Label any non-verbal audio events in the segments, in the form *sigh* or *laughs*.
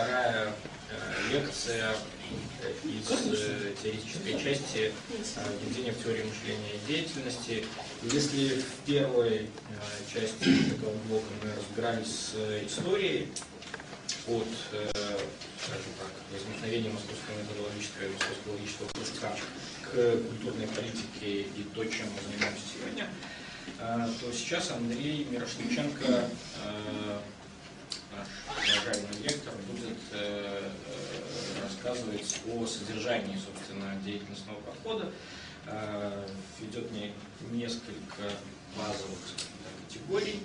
вторая э, лекция из э, теоретической части введения в теорию мышления и деятельности. Если в первой части этого блока мы разбирались с историей от, скажем так, возникновения московского методологического и московского логического кружка к культурной политике и то, чем мы занимаемся сегодня, то сейчас Андрей Мирошниченко уважаемый лектор будет э, э, рассказывать о содержании, собственно, деятельностного подхода. Э, ведет мне несколько базовых категорий,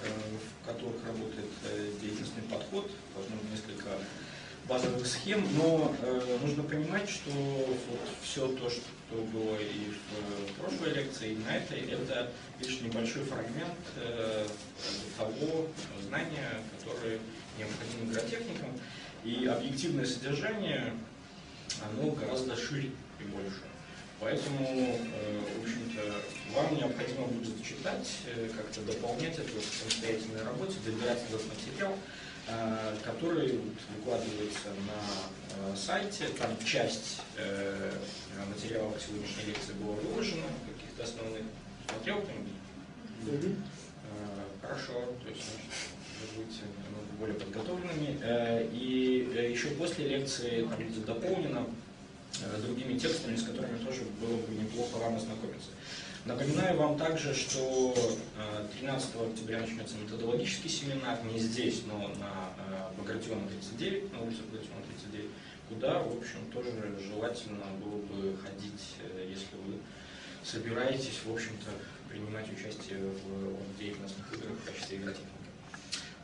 в которых работает деятельностный подход. Быть несколько базовых схем, но э, нужно понимать, что вот все то, что было и в прошлой лекции, и на этой, это лишь небольшой фрагмент э, того знания, которое необходимо игротехникам, и объективное содержание, оно гораздо шире и больше. Поэтому, э, в общем-то, вам необходимо будет читать, э, как-то дополнять это в самостоятельной работе, добирать этот материал, Э, который выкладывается на э, сайте. Там часть э, материалов сегодняшней лекции была выложена, каких-то основных. Смотрел кто-нибудь? Хорошо, то есть вы будете более подготовленными. И еще после лекции там будет дополнено другими текстами, с которыми тоже было бы неплохо вам ознакомиться. Напоминаю вам также, что 13 э, октября начнется методологический семинар, не здесь, но на э, Багратиона 39, на улице Багратиона 39, куда, в общем, тоже желательно было бы ходить, э, если вы собираетесь, в общем-то, принимать участие в деятельностных играх в качестве игротехника.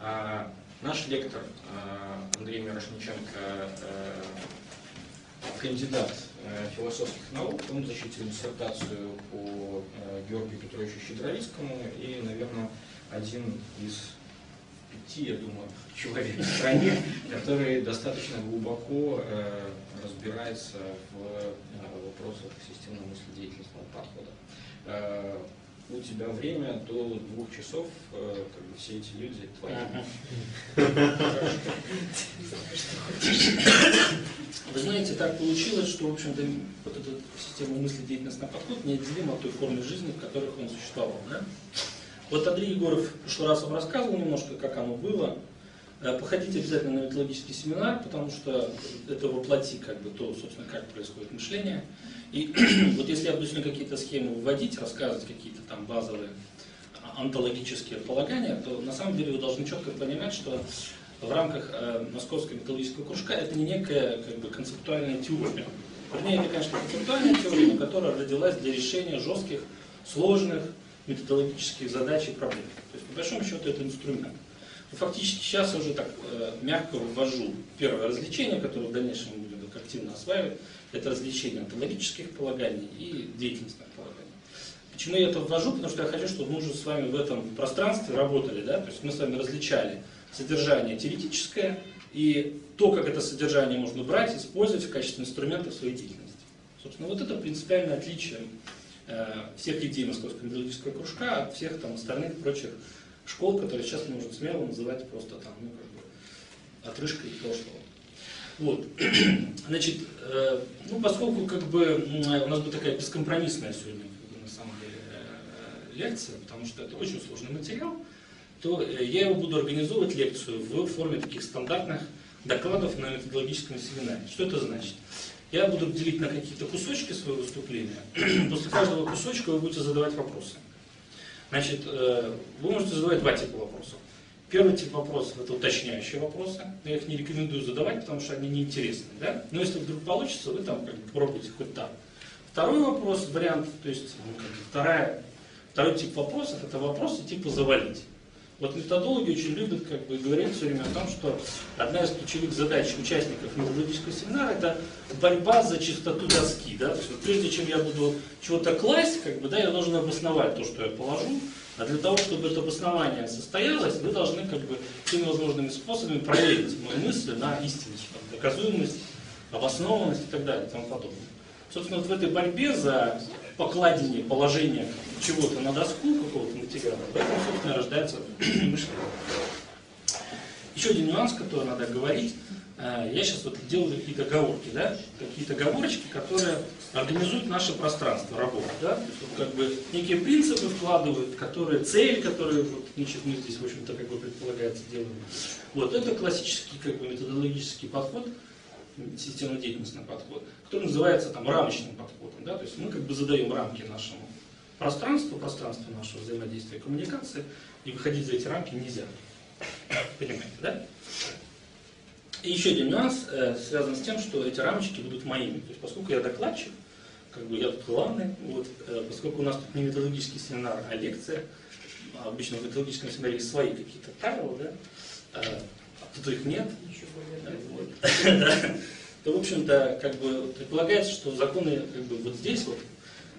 А, наш лектор Андрей Мирошниченко кандидат философских наук, он защитил диссертацию по э, Георгию Петровичу Щедровицкому и, наверное, один из пяти, я думаю, *laughs* человек в стране, *laughs* который достаточно глубоко э, разбирается в вопросах системной мыследеятельностного подхода у тебя время до двух часов, э, как бы все эти люди твои. Вы знаете, так получилось, что, в общем-то, вот эта система мысли деятельностного подхода неотделима от той формы жизни, в которых он существовал. Да? Вот Андрей Егоров в прошлый раз вам рассказывал немножко, как оно было. Э, походите обязательно на методологический семинар, потому что это воплоти как бы то, собственно, как происходит мышление. И *clears throat* вот если я буду сегодня какие-то схемы вводить, рассказывать какие-то там базовые онтологические полагания, то на самом деле вы должны четко понимать, что в рамках э, Московского методологического кружка это не некая как бы, концептуальная теория. Вернее, это, конечно, концептуальная теория, но которая родилась для решения жестких, сложных методологических задач и проблем. То есть, по большому счету, это инструмент. Фактически сейчас уже так э, мягко ввожу первое развлечение, которое в дальнейшем мы будем активно осваивать, это развлечение онтологических полаганий и деятельностных полаганий. Почему я это ввожу? Потому что я хочу, чтобы мы уже с вами в этом пространстве работали. Да? То есть мы с вами различали содержание теоретическое и то, как это содержание можно брать, использовать в качестве инструмента своей деятельности. Собственно, вот это принципиальное отличие э, всех идей Московского методологического кружка от всех там остальных прочих школ, которые сейчас можем смело называть просто там, ну, как бы, отрыжкой прошлого. Вот. *clears throat* Значит, э, ну, поскольку как бы у нас будет такая бескомпромиссная сегодня как бы, на самом деле э, лекция, потому что это очень сложный материал, то э, я его буду организовывать лекцию в форме таких стандартных докладов на методологическом семинаре. Что это значит? Я буду делить на какие-то кусочки своего выступления. *clears throat* После каждого кусочка вы будете задавать вопросы. Значит, э, вы можете задавать два типа вопросов. Первый тип вопросов – это уточняющие вопросы. Я их не рекомендую задавать, потому что они неинтересны. Да? Но если вдруг получится, вы там как бы пробуйте хоть так. Второй вопрос, вариант, то есть ну, как бы вторая, второй тип вопросов – это вопросы типа «завалить». Вот методологи очень любят как бы, говорить все время о том, что одна из ключевых задач участников методологического семинара – это борьба за чистоту доски. Да? То есть, вот, прежде чем я буду чего-то класть, как бы, да, я должен обосновать то, что я положу, а для того, чтобы это обоснование состоялось, вы должны как бы всеми возможными способами проверить мои мысли на истинность, доказуемость, обоснованность и так далее и тому подобное. Собственно, вот в этой борьбе за покладение положения чего-то на доску, какого-то материала, поэтому, собственно, рождается *clears throat* мышление. Еще один нюанс, который надо говорить. Э, я сейчас вот делаю какие-то оговорки, да, какие-то оговорочки, которые организуют наше пространство работы, да, то есть, вот, как бы некие принципы вкладывают, которые цели, которые вот, значит, мы здесь, в общем-то, как бы предполагается делаем. Вот это классический как бы методологический подход, системно-деятельностный подход, который называется там рамочным подходом, да, то есть мы как бы задаем рамки нашему пространству, пространству нашего взаимодействия и коммуникации, и выходить за эти рамки нельзя. Понимаете, да? И еще один нюанс э, связан с тем, что эти рамочки будут моими. То есть, поскольку я докладчик, как бы я тут главный, вот, э, поскольку у нас тут не методологический семинар, а лекция, а обычно в методологическом семинаре есть свои какие-то правила, да, э, тут их нет, *laughs* то, в общем-то, как бы предполагается, что законы как бы вот здесь вот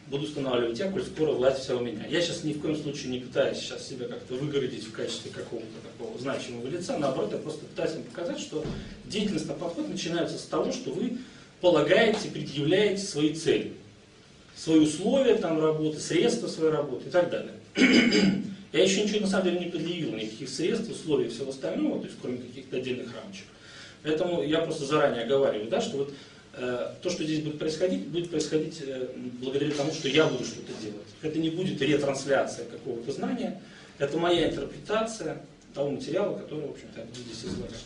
буду устанавливать я, коль скоро власть вся у меня. Я сейчас ни в коем случае не пытаюсь сейчас себя как-то выгородить в качестве какого-то такого значимого лица, наоборот, я просто пытаюсь им показать, что деятельность на подход начинается с того, что вы полагаете, предъявляете свои цели, свои условия там работы, средства своей работы и так далее. *clears throat* Я еще ничего на самом деле не предъявил, никаких средств, условий и всего остального, то есть кроме каких-то отдельных рамочек. Поэтому я просто заранее оговариваю, да, что вот Э, то, что здесь будет происходить, будет происходить э, благодаря тому, что я буду что-то делать. Это не будет ретрансляция какого-то знания, это моя интерпретация того материала, который, в общем-то, здесь излагать.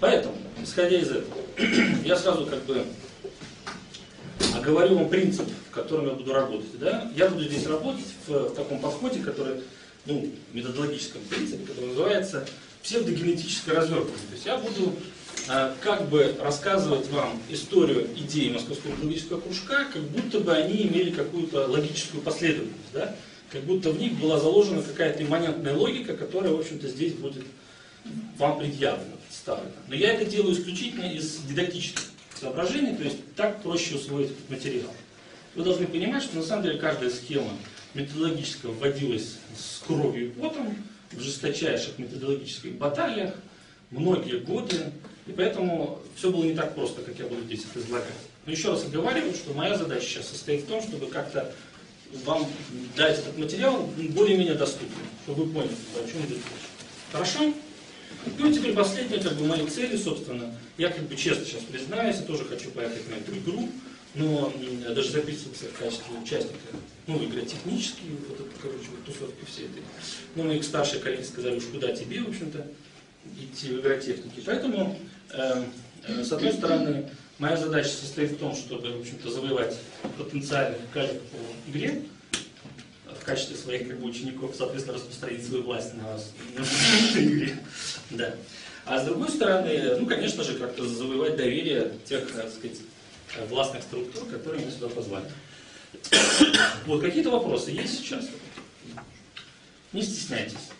Поэтому, исходя из этого, *clears throat* я сразу как бы оговорю вам принцип, в котором я буду работать. Да? Я буду здесь работать в, в таком подходе, который, ну, методологическом принципе, который называется псевдогенетическая развертывание. То есть я буду а, как бы рассказывать вам историю идеи Московского педагогического кружка, как будто бы они имели какую-то логическую последовательность, да? как будто в них была заложена какая-то имманентная логика, которая, в общем-то, здесь будет вам предъявлена, представлена. Но я это делаю исключительно из дидактических соображений, то есть так проще усвоить материал. Вы должны понимать, что на самом деле каждая схема методологическая вводилась с кровью и потом, в жесточайших методологических баталиях, многие годы, и поэтому все было не так просто, как я буду здесь это излагать. Но еще раз оговариваю, что моя задача сейчас состоит в том, чтобы как-то вам дать этот материал более-менее доступным, чтобы вы поняли, о чем идет речь. Хорошо? Ну и теперь последние как бы, мои цели, собственно. Я как бы честно сейчас признаюсь, я тоже хочу поехать на эту игру, но даже записываться в качестве участника, ну, играть технические, вот это, короче, вот тусовки все этой. Но мои старшие коллеги сказали, уж куда тебе, в общем-то идти в игротехнике. Поэтому, э, э, с одной стороны, моя задача состоит в том, чтобы, в общем-то, завоевать потенциальных каликов по игре, в качестве своих как бы, учеников, соответственно, распространить свою власть на вас. *laughs* Да. А с другой стороны, ну, конечно же, как-то завоевать доверие тех, так сказать, властных структур, которые меня сюда позвали. Вот какие-то вопросы есть сейчас? Не стесняйтесь.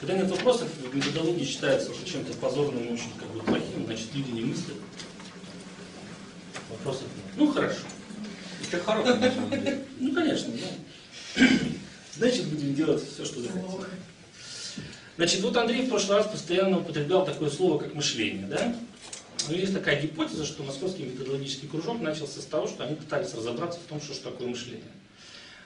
Когда нет вопросов, методология считается чем-то позорным, очень как бы плохим, значит люди не мыслят. Вопросов нет. Ну хорошо. Это хорошо. Ну конечно, да. Значит, будем делать все, что захотим. Значит, вот Андрей в прошлый раз постоянно употреблял такое слово, как мышление, да? Но есть такая гипотеза, что Московский методологический кружок начался с того, что они пытались разобраться в том, что, что такое мышление.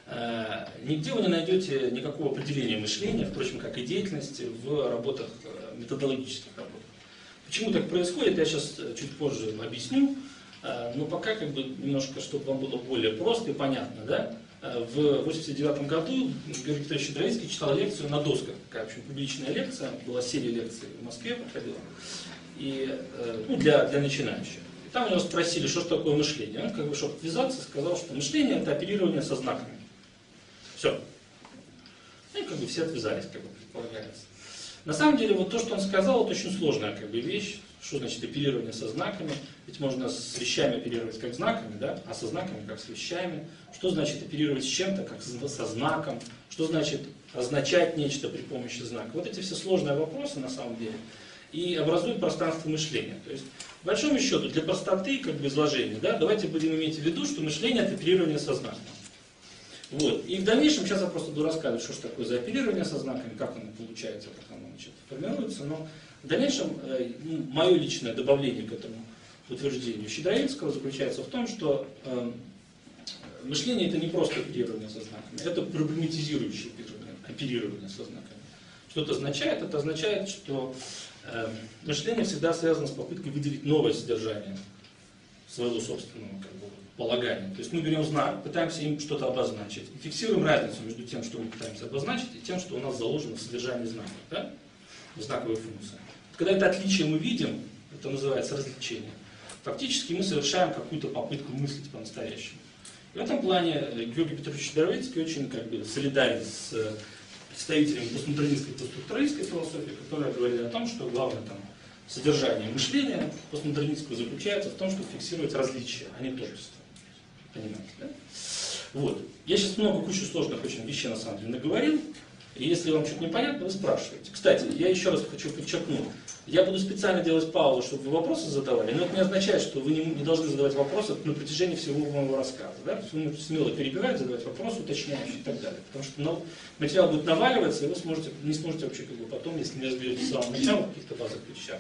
Э, нигде вы не найдете никакого определения мышления, впрочем, как и деятельности в работах, э, методологических работах. Почему так происходит, я сейчас э, чуть позже объясню, но пока как бы немножко, чтобы вам было более просто и понятно, да, в 89 году Георгий Петрович Щедровицкий читал лекцию на досках, такая, общем, публичная лекция, была серия лекций в Москве проходила, и, ну, для, для начинающих. И там у него спросили, что же такое мышление. Он, как бы, чтобы ввязаться, сказал, что мышление – это оперирование со знаками. Все. Ну и как бы все отвязались, как бы предполагается. На самом деле, вот то, что он сказал, это очень сложная как бы, вещь. Что значит оперирование со знаками? Ведь можно с вещами оперировать как знаками, да? а со знаками как с вещами. Что значит оперировать с чем-то как со знаком? Что значит означать нечто при помощи знака? Вот эти все сложные вопросы на самом деле и образуют пространство мышления. То есть, в большом счету, для простоты как бы, изложения, да, давайте будем иметь в виду, что мышление это оперирование со знаком. Вот. И в дальнейшем, сейчас я просто буду рассказывать, что же такое за оперирование со знаками, как оно получается, как оно значит, формируется, но в дальнейшем э, ну, мое личное добавление к этому утверждению Щедроинского заключается в том, что э, мышление это не просто оперирование со знаками, это проблематизирующее оперирование, оперирование со знаками. Что это означает? Это означает, что мышление всегда связано с попыткой выделить новое содержание своего собственного как бы, полагания. То есть мы берем знак, пытаемся им что-то обозначить, и фиксируем разницу между тем, что мы пытаемся обозначить, и тем, что у нас заложено в содержании знака, да? знаковой функции. Когда это отличие мы видим, это называется развлечение, фактически мы совершаем какую-то попытку мыслить по-настоящему. В этом плане э, Георгий Петрович Доровицкий очень как бы солидарен с э, представителями постмодернистской и постструктуралистской философии, которые говорили о том, что главное там содержание мышления постмодернистского заключается в том, чтобы фиксировать различия, а не тождество. Понимаете, да? Вот. Я сейчас много кучу сложных очень вещей на самом деле наговорил. И если вам что-то непонятно, вы спрашиваете. Кстати, я еще раз хочу подчеркнуть. Я буду специально делать паузу, чтобы вы вопросы задавали, но это не означает, что вы не, не должны задавать вопросы на протяжении всего моего рассказа. Да? То есть вы смело перебирать, задавать вопросы, уточняющие и так далее. Потому что ну, материал будет наваливаться, и вы сможете, не сможете вообще, как бы, потом, если не разберетесь с самого начала в каких-то базовых вещах,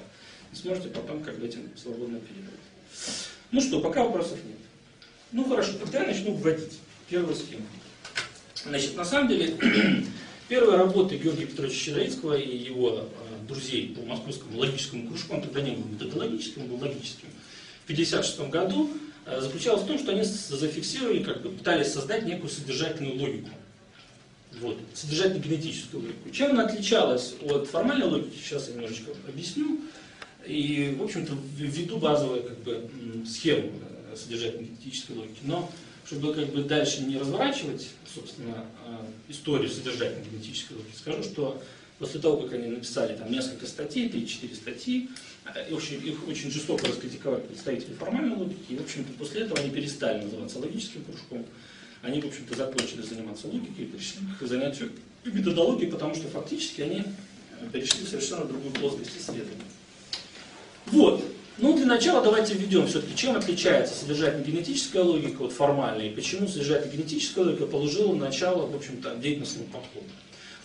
не сможете потом как бы этим свободно оперировать. Ну что, пока вопросов нет. Ну хорошо, тогда я начну вводить первую схему. Значит, на самом деле, *clears throat* первая работа Георгия Петровича Щедровицкого и его э, друзей по московскому логическому кружку, он тогда не был методологическим, он был логическим, в 1956 году э, заключалась в том, что они зафиксировали, как бы пытались создать некую содержательную логику. Вот, содержательную генетическую логику. Чем она отличалась от формальной логики, сейчас я немножечко объясню. И, в общем-то, введу базовую как бы, схему э, содержательной генетической логики. Но чтобы как бы дальше не разворачивать, собственно, э, историю содержательной генетической скажу, что после того, как они написали там несколько статей, 3-4 статьи, э, их очень, их очень жестоко раскритиковали представители формальной логики, и, в общем-то, после этого они перестали называться логическим кружком, они, в общем-то, закончили заниматься логикой и перешли к занятию методологией, потому что фактически они перешли в совершенно другую плоскость исследования. Вот. Ну, для начала давайте введем все-таки, чем отличается содержательно-генетическая логика от формальной, и почему содержательно-генетическая логика положила начало, в общем-то, деятельностному подходу.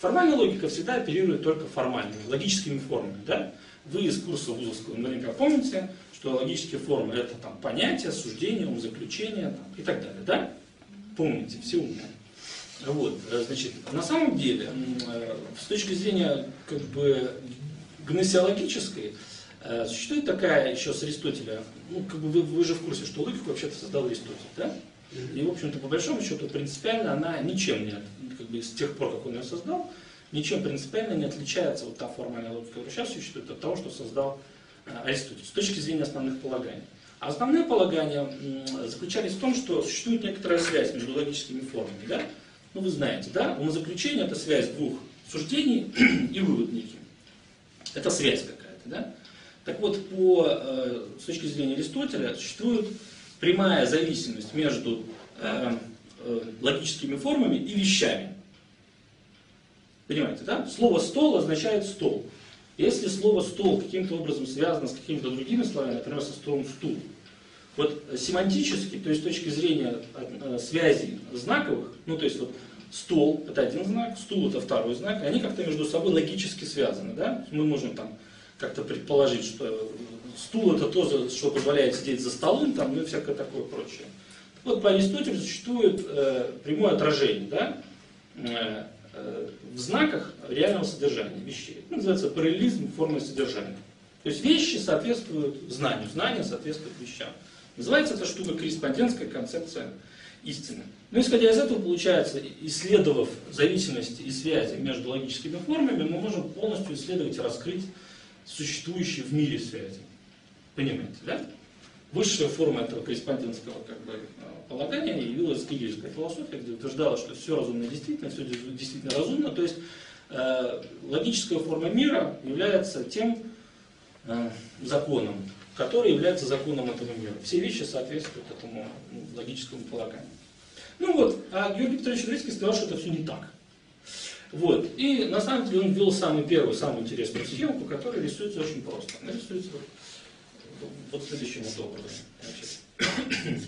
Формальная логика всегда оперирует только формальными, логическими формами. Да? Вы из курса вузовского наверняка помните, что логические формы это там, понятия, суждения, умозаключения там, и так далее. Да? Помните, все умные. Вот, э, значит, на самом деле, э, с точки зрения как бы гносеологической, существует такая еще с Аристотеля, ну, как бы вы, вы же в курсе, что логику вообще-то создал Аристотель, да? И, в общем-то, по большому счету, принципиально она ничем не, как бы с тех пор, как он ее создал, ничем принципиально не отличается вот та формальная логика, которая сейчас существует, от того, что создал э, Аристотель, с точки зрения основных полаганий. А основные полагания заключались в том, что существует некоторая связь между логическими формами, да? Ну, вы знаете, да? Умозаключение – это связь двух суждений *clears throat* и вывод некий. Это связь какая-то, да? Так вот, по, э, с точки зрения Аристотеля, существует прямая зависимость между э, э, логическими формами и вещами. Понимаете, да? Слово «стол» означает «стол». Если слово «стол» каким-то образом связано с какими-то другими словами, например, со словом «стул», вот семантически, то есть с точки зрения связи знаковых, ну то есть вот стол это один знак, стул это второй знак, они как-то между собой логически связаны, да? Мы можем там как-то предположить, что стул это то, что позволяет сидеть за столом, там, ну и всякое такое прочее. Так вот, по Аристотелю существует э, прямое отражение да, э, э, в знаках реального содержания вещей. Это называется параллелизм формы содержания. То есть вещи соответствуют знанию, знания соответствуют вещам. Называется эта штука корреспондентская концепция истины. Но исходя из этого, получается, исследовав зависимости и связи между логическими формами, мы можем полностью исследовать и раскрыть существующие в мире связи. Понимаете, да? Высшая форма этого корреспондентского как бы, полагания явилась гегельская философия, где утверждала, что все разумно действительно, все действительно разумно. То есть э, логическая форма мира является тем э, законом, который является законом этого мира. Все вещи соответствуют этому ну, логическому полаганию. Ну вот, а Георгий Петрович Рыльский сказал, что это все не так. Вот. И на самом деле он ввел самую первую, самую интересную схему, по которой рисуется очень просто. Она рисуется вот, вот следующим вот образом. Значит, *clears throat*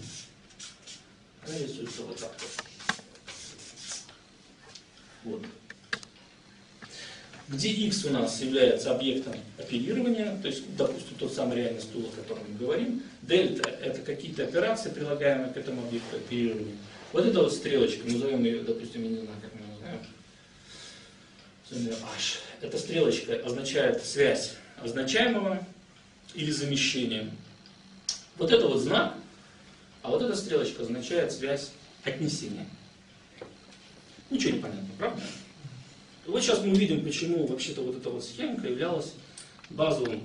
она рисуется вот так вот. Вот. Где x у нас является объектом оперирования, то есть, допустим, тот самый реальный стул, о котором мы говорим. Дельта – это какие-то операции, прилагаемые к этому объекту оперирования. Вот эта вот стрелочка, назовем ее, допустим, я не знаю, H. Эта стрелочка означает связь означаемого или замещения. Вот это вот знак, а вот эта стрелочка означает связь отнесения. Ничего не понятно, правда? Вот сейчас мы увидим, почему вообще-то вот эта вот схемка являлась базовым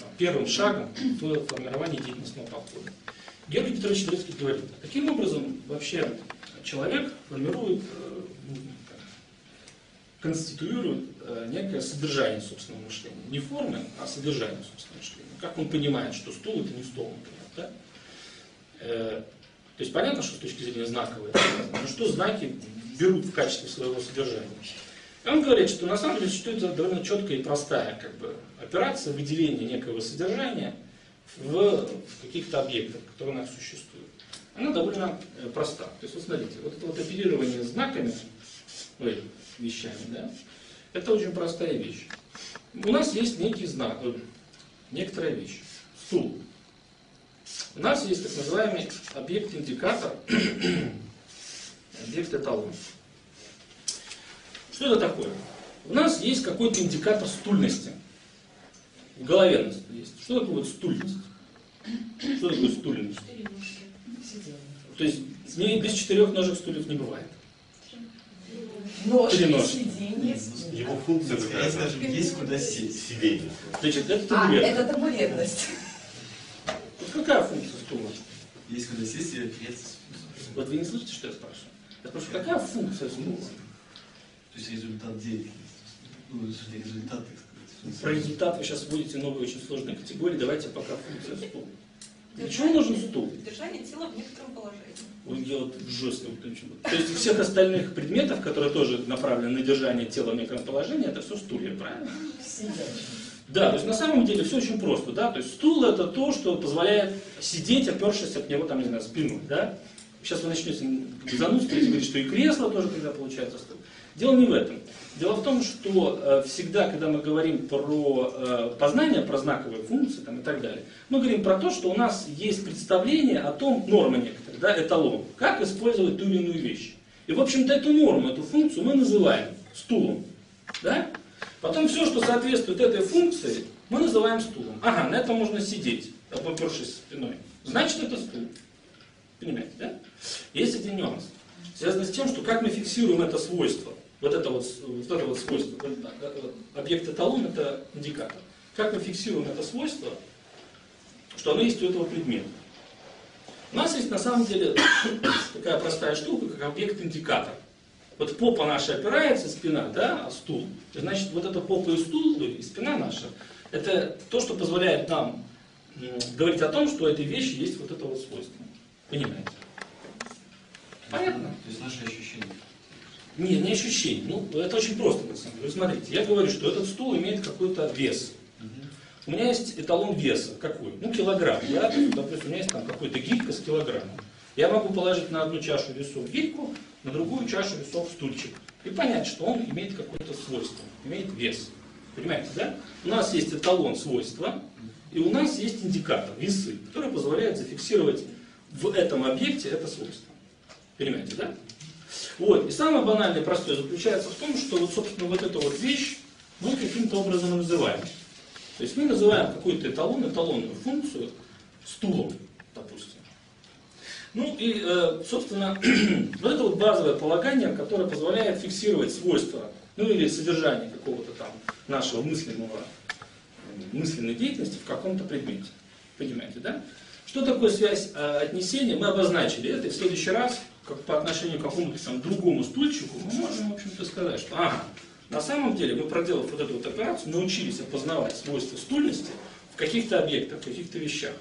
там, первым шагом в формировании деятельностного подхода. Георгий Петрович Дрецкий говорит, каким образом вообще человек формирует, э, конституирует э, некое содержание собственного мышления. Не формы, а содержание собственного мышления. Как он понимает, что стул это не стол, например. Да? Э, то есть понятно, что с точки зрения знаковой, но что знаки берут в качестве своего содержания. И он говорит, что на самом деле существует довольно четкая и простая как бы, операция выделения некого содержания в, в каких-то объектах, которые у нас существуют. Она довольно э, проста. То есть, вот смотрите, вот это вот оперирование знаками, ой, вещами, да, это очень простая вещь. У нас есть некий знак, некоторая вещь, стул. У нас есть так называемый объект-индикатор, *coughs* объект-эталон. Что это такое? У нас есть какой-то индикатор стульности. В голове есть. Что такое вот стульность? Что такое стульность? То есть без четырех ножек стульев не бывает. Ножки, ножки. сиденье. Его функция какая-то скажем, есть куда сесть. сиденье. Значит, это А, это табуретность. Вот какая функция стула? Есть куда сесть и опереться. Вот вы не слышите, что я спрашиваю? Я спрашиваю, какая функция стула? То есть результат деятельности. Ну, результат, так сказать. Про результат вы сейчас вводите новые очень сложные категории. Давайте пока функция стула. Для чего нужен стул? Держание тела в некотором положении. Вот Я вот жестко выключу. То есть всех остальных предметов, которые тоже направлены на держание тела в некотором положении, это все стулья, правильно? Да, то есть на самом деле все очень просто, да, то есть стул это то, что позволяет сидеть, опершись от него, там, не знаю, спиной, да. Сейчас вы начнете занудствовать и говорить, что и кресло тоже, когда получается стул. Дело не в этом. Дело в том, что э, всегда, когда мы говорим про э, познание, про знаковые функции там, и так далее, мы говорим про то, что у нас есть представление о том, норма некоторая, да, эталон, как использовать ту или иную вещь. И, в общем-то, эту норму, эту функцию мы называем стулом. Да? Потом все, что соответствует этой функции, мы называем стулом. Ага, на этом можно сидеть, опершись спиной. Значит, это стул. Понимаете, да? Есть один нюанс, связанный с тем, что как мы фиксируем это свойство, вот это вот, вот это вот свойство, вот э, объект эталон это индикатор. Как мы фиксируем это свойство, что оно есть у этого предмета. У нас есть на самом деле *coughs* такая простая штука, как объект-индикатор. Вот попа наша опирается, спина, да, а стул. Значит, вот это попа и стул, и спина наша, это то, что позволяет нам говорить о том, что у этой вещи есть вот это вот свойство. Понимаете? Понятно? То есть наши ощущения. Не, не ощущение. Ну, это очень просто, на самом деле. Смотрите, я говорю, что этот стул имеет какой-то вес. У меня есть эталон веса. Какой? Ну, килограмм. Я, допустим, у меня есть там какой-то гилька с килограммом. Я могу положить на одну чашу весов гильку, на другую чашу весов стульчик. И понять, что он имеет какое-то свойство, имеет вес. Понимаете, да? У нас есть эталон свойства, и у нас есть индикатор, весы, который позволяет зафиксировать в этом объекте это свойство. Понимаете, да? Вот. И самое банальное и простое заключается в том, что вот, собственно, вот эту вот вещь мы каким-то образом называем. То есть мы называем какой-то эталон, эталонную функцию стулом, допустим. Ну и, э, собственно, *clears throat* вот это вот базовое полагание, которое позволяет фиксировать свойства, ну или содержание какого-то там нашего мысленного, э, мысленной деятельности в каком-то предмете. Понимаете, да? Что такое связь э, отнесения? Мы обозначили это, и в следующий раз, как по отношению к какому-то там другому стульчику, мы можем, в общем-то, сказать, что ага, на самом деле мы, проделав вот эту вот операцию, научились опознавать свойства стульности в каких-то объектах, в каких-то вещах.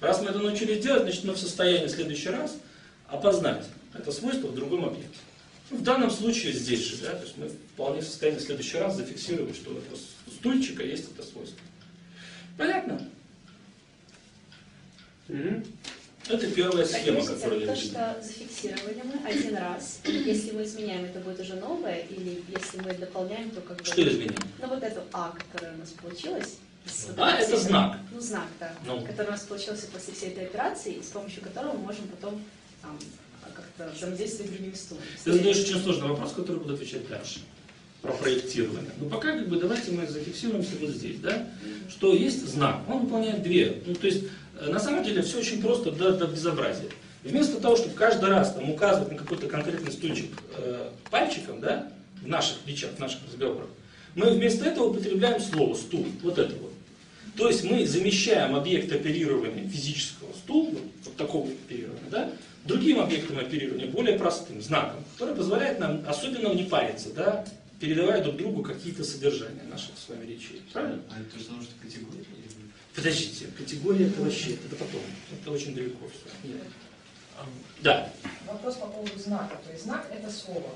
Раз мы это научились делать, значит мы в состоянии в следующий раз опознать это свойство в другом объекте. Ну, в данном случае здесь же, да, то есть мы вполне в состоянии в следующий раз зафиксировать, что у стульчика есть это свойство. Понятно? Это первая Так, схема, подождите, которую я то, вижу. что зафиксировали мы один раз, если мы изменяем, это будет уже новое, или если мы дополняем, то как бы... Что изменим? Ну вот эту А, которая у нас получилась. вот А, это всей- знак. Ну, знак, да. Ну. Который у нас получился после всей этой операции, с помощью которого мы можем потом там, как-то взаимодействовать с другими стулами. Ты задаешь очень сложный вопрос, который буду отвечать дальше. про проектирование. Но пока как бы давайте мы зафиксируемся вот здесь, да, что есть знак, он выполняет две. Ну, то есть, э, на самом деле, все очень просто до, до безобразия. Вместо того, чтобы каждый раз там, указывать на какой-то конкретный стульчик э, пальчиком, да, в наших речах, в наших разговорах, мы вместо этого употребляем слово стул, вот это вот. То есть мы замещаем объект оперирования физического стула, вот, такого оперирования, да, другим объектом оперирования, более простым знаком, который позволяет нам особенно не париться, да, передавая друг другу какие-то содержания наших с вами речей. Правильно? А это то же самое, что категория? Подождите, категория это вообще, это потом, это очень далеко все. Нет. Да, Вопрос по поводу знака. То есть знак это слово.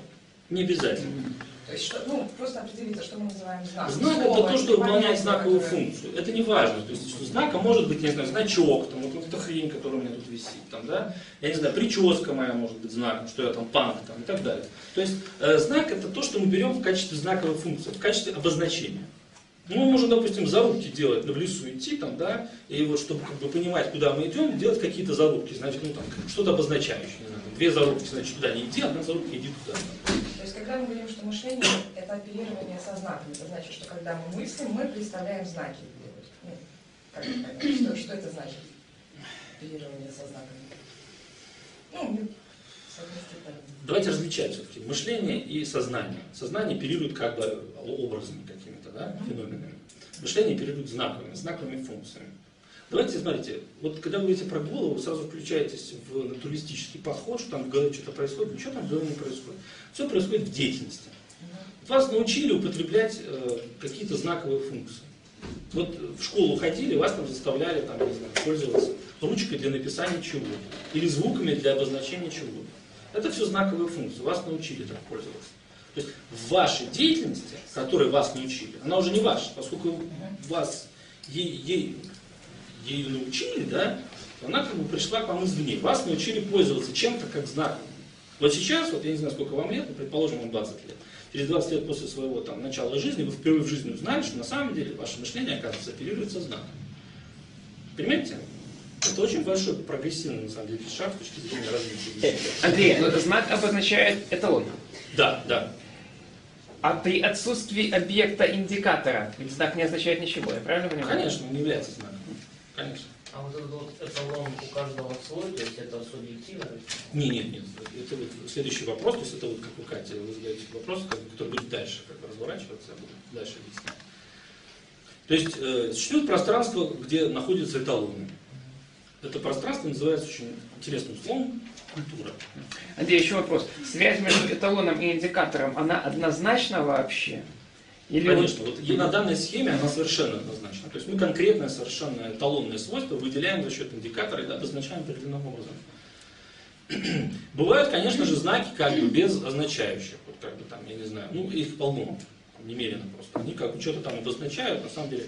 не обязательно. То есть что, ну, просто определиться, что мы называем знаком. Знак это Слово то, что выполняет знаковую которое- функцию. Это не важно. То есть, что знака может быть, не знаю, значок, там, вот эта хрень, которая у меня тут висит, там, да, я не знаю, прическа моя может быть знаком, что я там панк, там, и так далее. То есть, э, знак это то, что мы берем в качестве знаковой функции, в качестве обозначения. Ну, мы можем, допустим, зарубки делать, ну, в лесу идти, там, да, и вот, чтобы как бы понимать, куда мы идем, делать какие-то зарубки, значит, ну, там, что-то обозначающее, знаю, две зарубки, значит, туда не иди, одна зарубка иди туда. То есть когда мы говорим, что мышление это оперирование со знаками, это значит, что когда мы мыслим, мы представляем знаки. Ну, как что, *clears throat* что это значит? Оперирование со знаками. Ну. Давайте различать все-таки мышление и сознание. Сознание оперирует как бы образами да, феноменами. Мышление оперирует знаковыми, знаковыми функциями. Давайте, смотрите, вот когда вы говорите про голову, вы сразу включаетесь в натуралистический подход, что там в голове что-то происходит, ничего там в голове не происходит. Все происходит в деятельности. Вас научили употреблять э, какие-то знаковые функции. Вот в школу ходили, вас там заставляли, там, не знаю, пользоваться ручкой для написания чего-то или звуками для обозначения чего-то. Это все знаковые функции, вас научили так пользоваться. То есть в вашей деятельности, которой вас научили, она уже не ваша, поскольку вас ей, ей, ею научили, да, то она как бы пришла к вам извне. Вас научили пользоваться чем-то как знаком. Вот сейчас, вот я не знаю, сколько вам лет, но, предположим, вам 20 лет. Через 20 лет после своего там, начала жизни вы впервые в жизни узнали, что на самом деле ваше мышление, оказывается, оперируется знаком. Понимаете? Это очень большой прогрессивный, на самом деле, шаг с точки зрения развития. Андрей, ну, знак обозначает эталон. Да, да. А при отсутствии объекта индикатора, ведь знак не означает ничего, я правильно понимаю? Конечно, он не является знаком. Конечно. А вот этот вот эталон у каждого свой, то есть это субъективно? Не, нет, нет. Это вот следующий вопрос, то есть это вот как у Кати, вы задаете вопрос, который будет дальше как бы, разворачиваться, я буду дальше объяснять. То есть э, существует пространство, где находятся эталоны. Это пространство называется очень интересным словом культура. Андрей, еще вопрос. Связь между эталоном и индикатором, она однозначна вообще? Или Конечно, вот и на данной схеме она совершенно однозначна. То есть мы конкретное совершенно эталонное свойство выделяем за счет индикатора и обозначаем определенным образом. *clears throat* Бывают, конечно же, знаки как бы без означающих. Вот как бы там, я не знаю, ну их полно, немерено просто. Они как что-то там обозначают, на самом деле.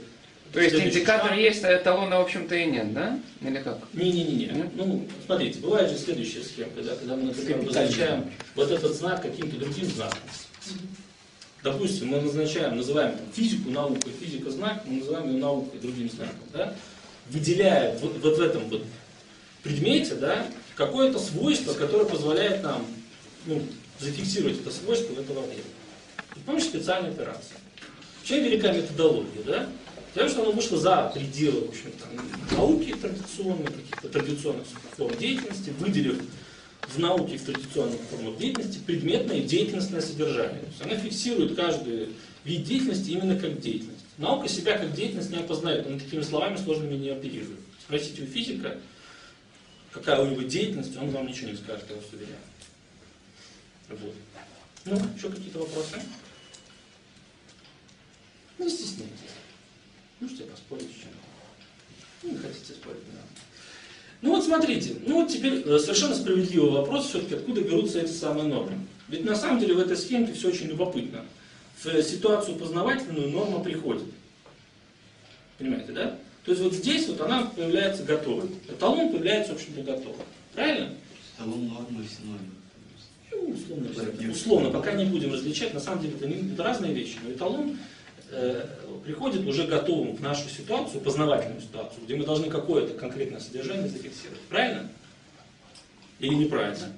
То есть следующий индикатор шаг- есть, а эталона, в общем-то, и нет, да? Или как? Не-не-не. Ну, смотрите, бывает же следующая схема, когда, когда мы, например, обозначаем вот этот знак каким-то другим знаком. Допустим, мы назначаем, называем физику наукой, физика знак, мы называем ее наукой другим знаком, да? выделяя вот, вот в этом вот предмете да, какое-то свойство, которое позволяет нам ну, зафиксировать это свойство этого объекта. При помощи специальной операции. Чем велика методология, да? Тем, что она вышла за пределы, в общем-то, науки традиционных, каких-то традиционных форм деятельности, выделив в науке в традиционных формах деятельности предметное и деятельностное содержание. То есть она фиксирует каждый вид деятельности именно как деятельность. Наука себя как деятельность не опознает, она такими словами сложными не оперирует. Спросите у физика, какая у него деятельность, он вам ничего не скажет, я вас уверяю. Вот. Ну, еще какие-то вопросы? Не стесняйтесь. Можете поспорить еще. Ну, не хотите спорить, не надо. Ну вот смотрите, ну вот теперь э, совершенно справедливый вопрос все-таки, откуда берутся эти самые нормы. Ведь на самом деле в этой схемке все очень любопытно. В э, ситуацию познавательную норма приходит. Понимаете, да? То есть вот здесь вот она появляется готовой. Эталон появляется, в общем-то, готовым. Правильно? Столом нормы и синоним. Ну, условно, условно, пока не будем различать, на самом деле это, не- это разные вещи, но эталон приходит уже готовым в нашу ситуацию, познавательную ситуацию, где мы должны какое-то конкретное содержание зафиксировать. Правильно? Или неправильно?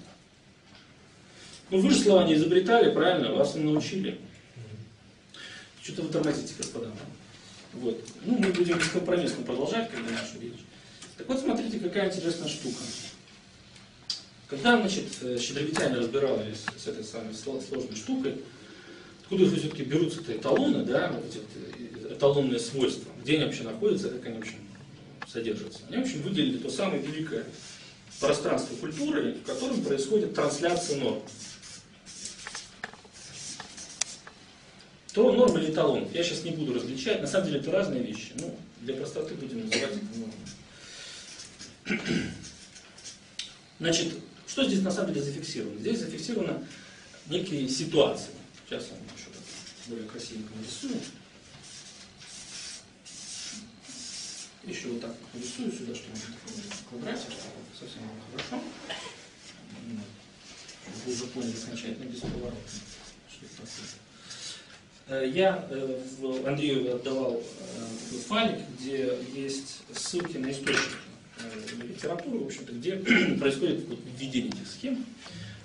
Ну вы же слова не изобретали, правильно? Вас им научили. Что-то вы тормозите, господа. Вот. Ну, мы будем бескомпромиссно продолжать, когда нашу речь. Так вот, смотрите, какая интересная штука. Когда, значит, э, щедровитяне разбирались с этой самой сло- сложной штукой, откуда же все-таки берутся-то эталоны, да, вот эти вот, э, эталонные свойства, где они вообще находятся, как они вообще содержатся. Они, в общем, выделили то самое великое пространство культуры, в котором происходит трансляция норм. То норм или эталон, я сейчас не буду различать, на самом деле это разные вещи. Ну, для простоты будем называть это нормой. Значит, что здесь на самом деле зафиксировано? Здесь зафиксированы некие ситуации. Сейчас я еще более красивенько нарисую. Еще вот так нарисую сюда, чтобы убрать, чтобы совсем хорошо. Чтобы уже поняли окончательно без поворота. Что это такое. Э, Я э, Андрею отдавал э, такой файлик, где есть ссылки на источники литературы, в общем-то, где *clears throat* происходит вот введение этих схем.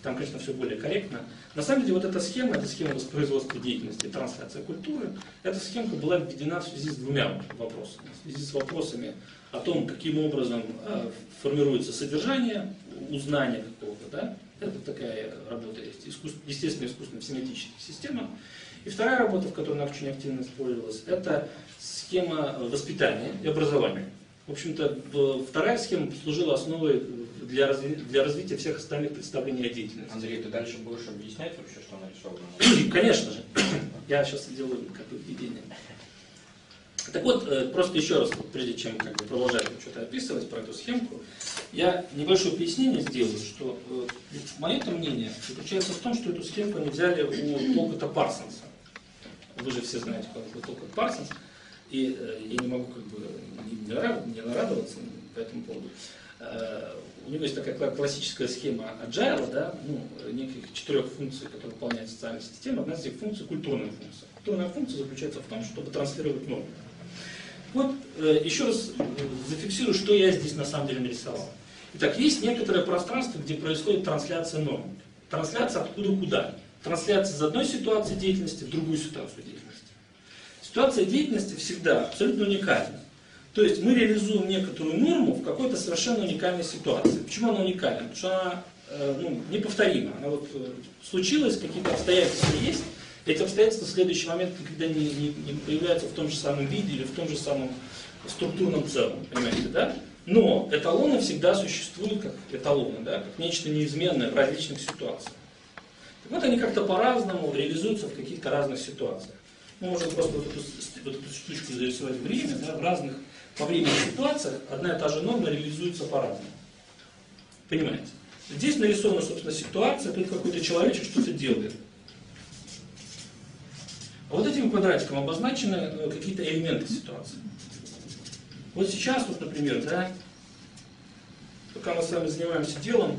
Там, конечно, все более корректно. На самом деле, вот эта схема, эта схема воспроизводства деятельности, трансляция культуры, эта схемка была введена в связи с двумя вопросами. В связи с вопросами о том, каким образом э, формируется содержание узнания какого-то, да? Это такая работа есть, искусств- естественно, искусственно-семантическая система. И вторая работа, в которой она очень активно использовалась, это схема воспитания и образования. В общем-то, вторая схема послужила основой для, разви- для развития всех остальных представлений о деятельности. Андрей, ты дальше будешь объяснять вообще, что нарисовано? *clears throat* Конечно же. Я сейчас делаю как бы введение. Так вот, э, просто еще раз, прежде чем как бы, продолжать что-то описывать про эту схемку, я небольшое пояснение сделаю, что э, мое мнение заключается в том, что эту схемку они взяли у Толкота Парсонса. Вы же все знаете, кто такой Толкот Парсонс, и э, я не могу как бы не нарадоваться по этому поводу. У него есть такая кла- классическая схема Agile, да, ну, неких четырех функций, которые выполняет социальная система. Одна из этих функций – культурная функция. Культурная функция заключается в том, чтобы транслировать нормы. Вот э, еще раз э, зафиксирую, что я здесь на самом деле нарисовал. Итак, есть некоторое пространство, где происходит трансляция норм. Трансляция откуда куда? Трансляция из одной ситуации деятельности в другую ситуацию деятельности. Ситуация деятельности всегда абсолютно уникальна. То есть мы реализуем некоторую норму в какой-то совершенно уникальной ситуации. Почему она уникальна? Потому что она э, ну, неповторима. Она вот э, случилась, какие-то обстоятельства есть, эти обстоятельства в следующий момент никогда не, не- не появляются в том же самом виде или в том же самом структурном целом. Понимаете, да? Но эталоны всегда существуют как эталоны, да, как нечто неизменное в различных ситуациях. Так вот, они как-то по-разному реализуются в каких-то разных ситуациях. Мы можем просто вот эту, вот эту штучку зарисовать время, да, в разных по времени ситуациях одна и та же норма реализуется по-разному. Понимаете? Здесь нарисована, собственно, ситуация, тут какой-то человечек что-то делает. А вот этим квадратиком обозначены э, какие-то элементы ситуации. Вот сейчас, вот, например, да, пока мы с вами занимаемся делом,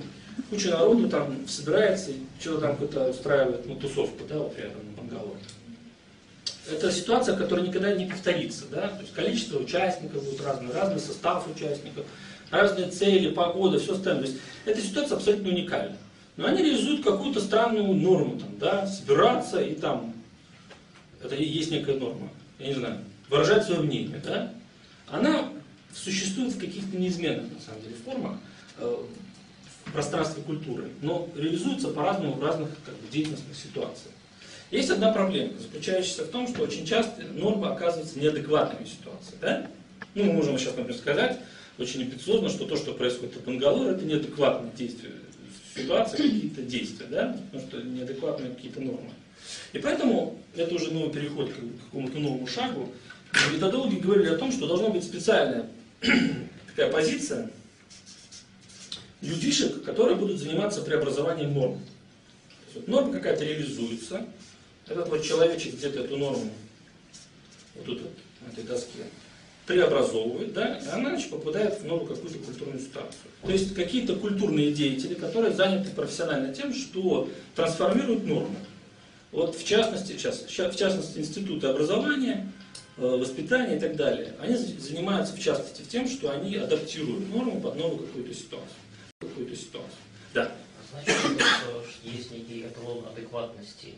куча народу там собирается, что-то там какую-то устраивает, ну, тусовку, да, вот рядом на бангалоре. Это ситуация, которая никогда не повторится, да, то есть количество участников будет разное, разный состав участников, разные цели, погода, все остальное. То есть эта ситуация абсолютно уникальна. Но они реализуют какую-то странную норму, там, да, собираться и там, это и есть некая норма, я не знаю, выражать свое мнение, да, она существует в каких-то неизменных, на самом деле, формах э, в пространстве культуры, но реализуется по-разному в разных как бы, деятельностных ситуациях. Есть одна проблема, заключающаяся в том, что очень часто нормы оказываются неадекватными ситуации. Да? Ну, мы можем сейчас, например, сказать очень амбициозно, что то, что происходит в Бангалоре, это неадекватные действия ситуации, какие-то действия, да? потому что неадекватные какие-то нормы. И поэтому это уже новый переход к какому-то новому шагу. Методологи говорили о том, что должна быть специальная *clears throat* такая позиция людишек, которые будут заниматься преобразованием норм. Норма какая-то реализуется, этот вот человечек где-то эту норму вот тут вот, на этой доске преобразовывает, да, и она значит, попадает в новую какую-то культурную ситуацию. То есть какие-то культурные деятели, которые заняты профессионально тем, что трансформируют нормы. Вот в частности, сейчас, в частности, институты образования, э, воспитания и так далее, они за- занимаются в частности тем, что они адаптируют норму под новую какую-то ситуацию. Какую-то ситуацию. Да. Значит, что есть некий эталон адекватности.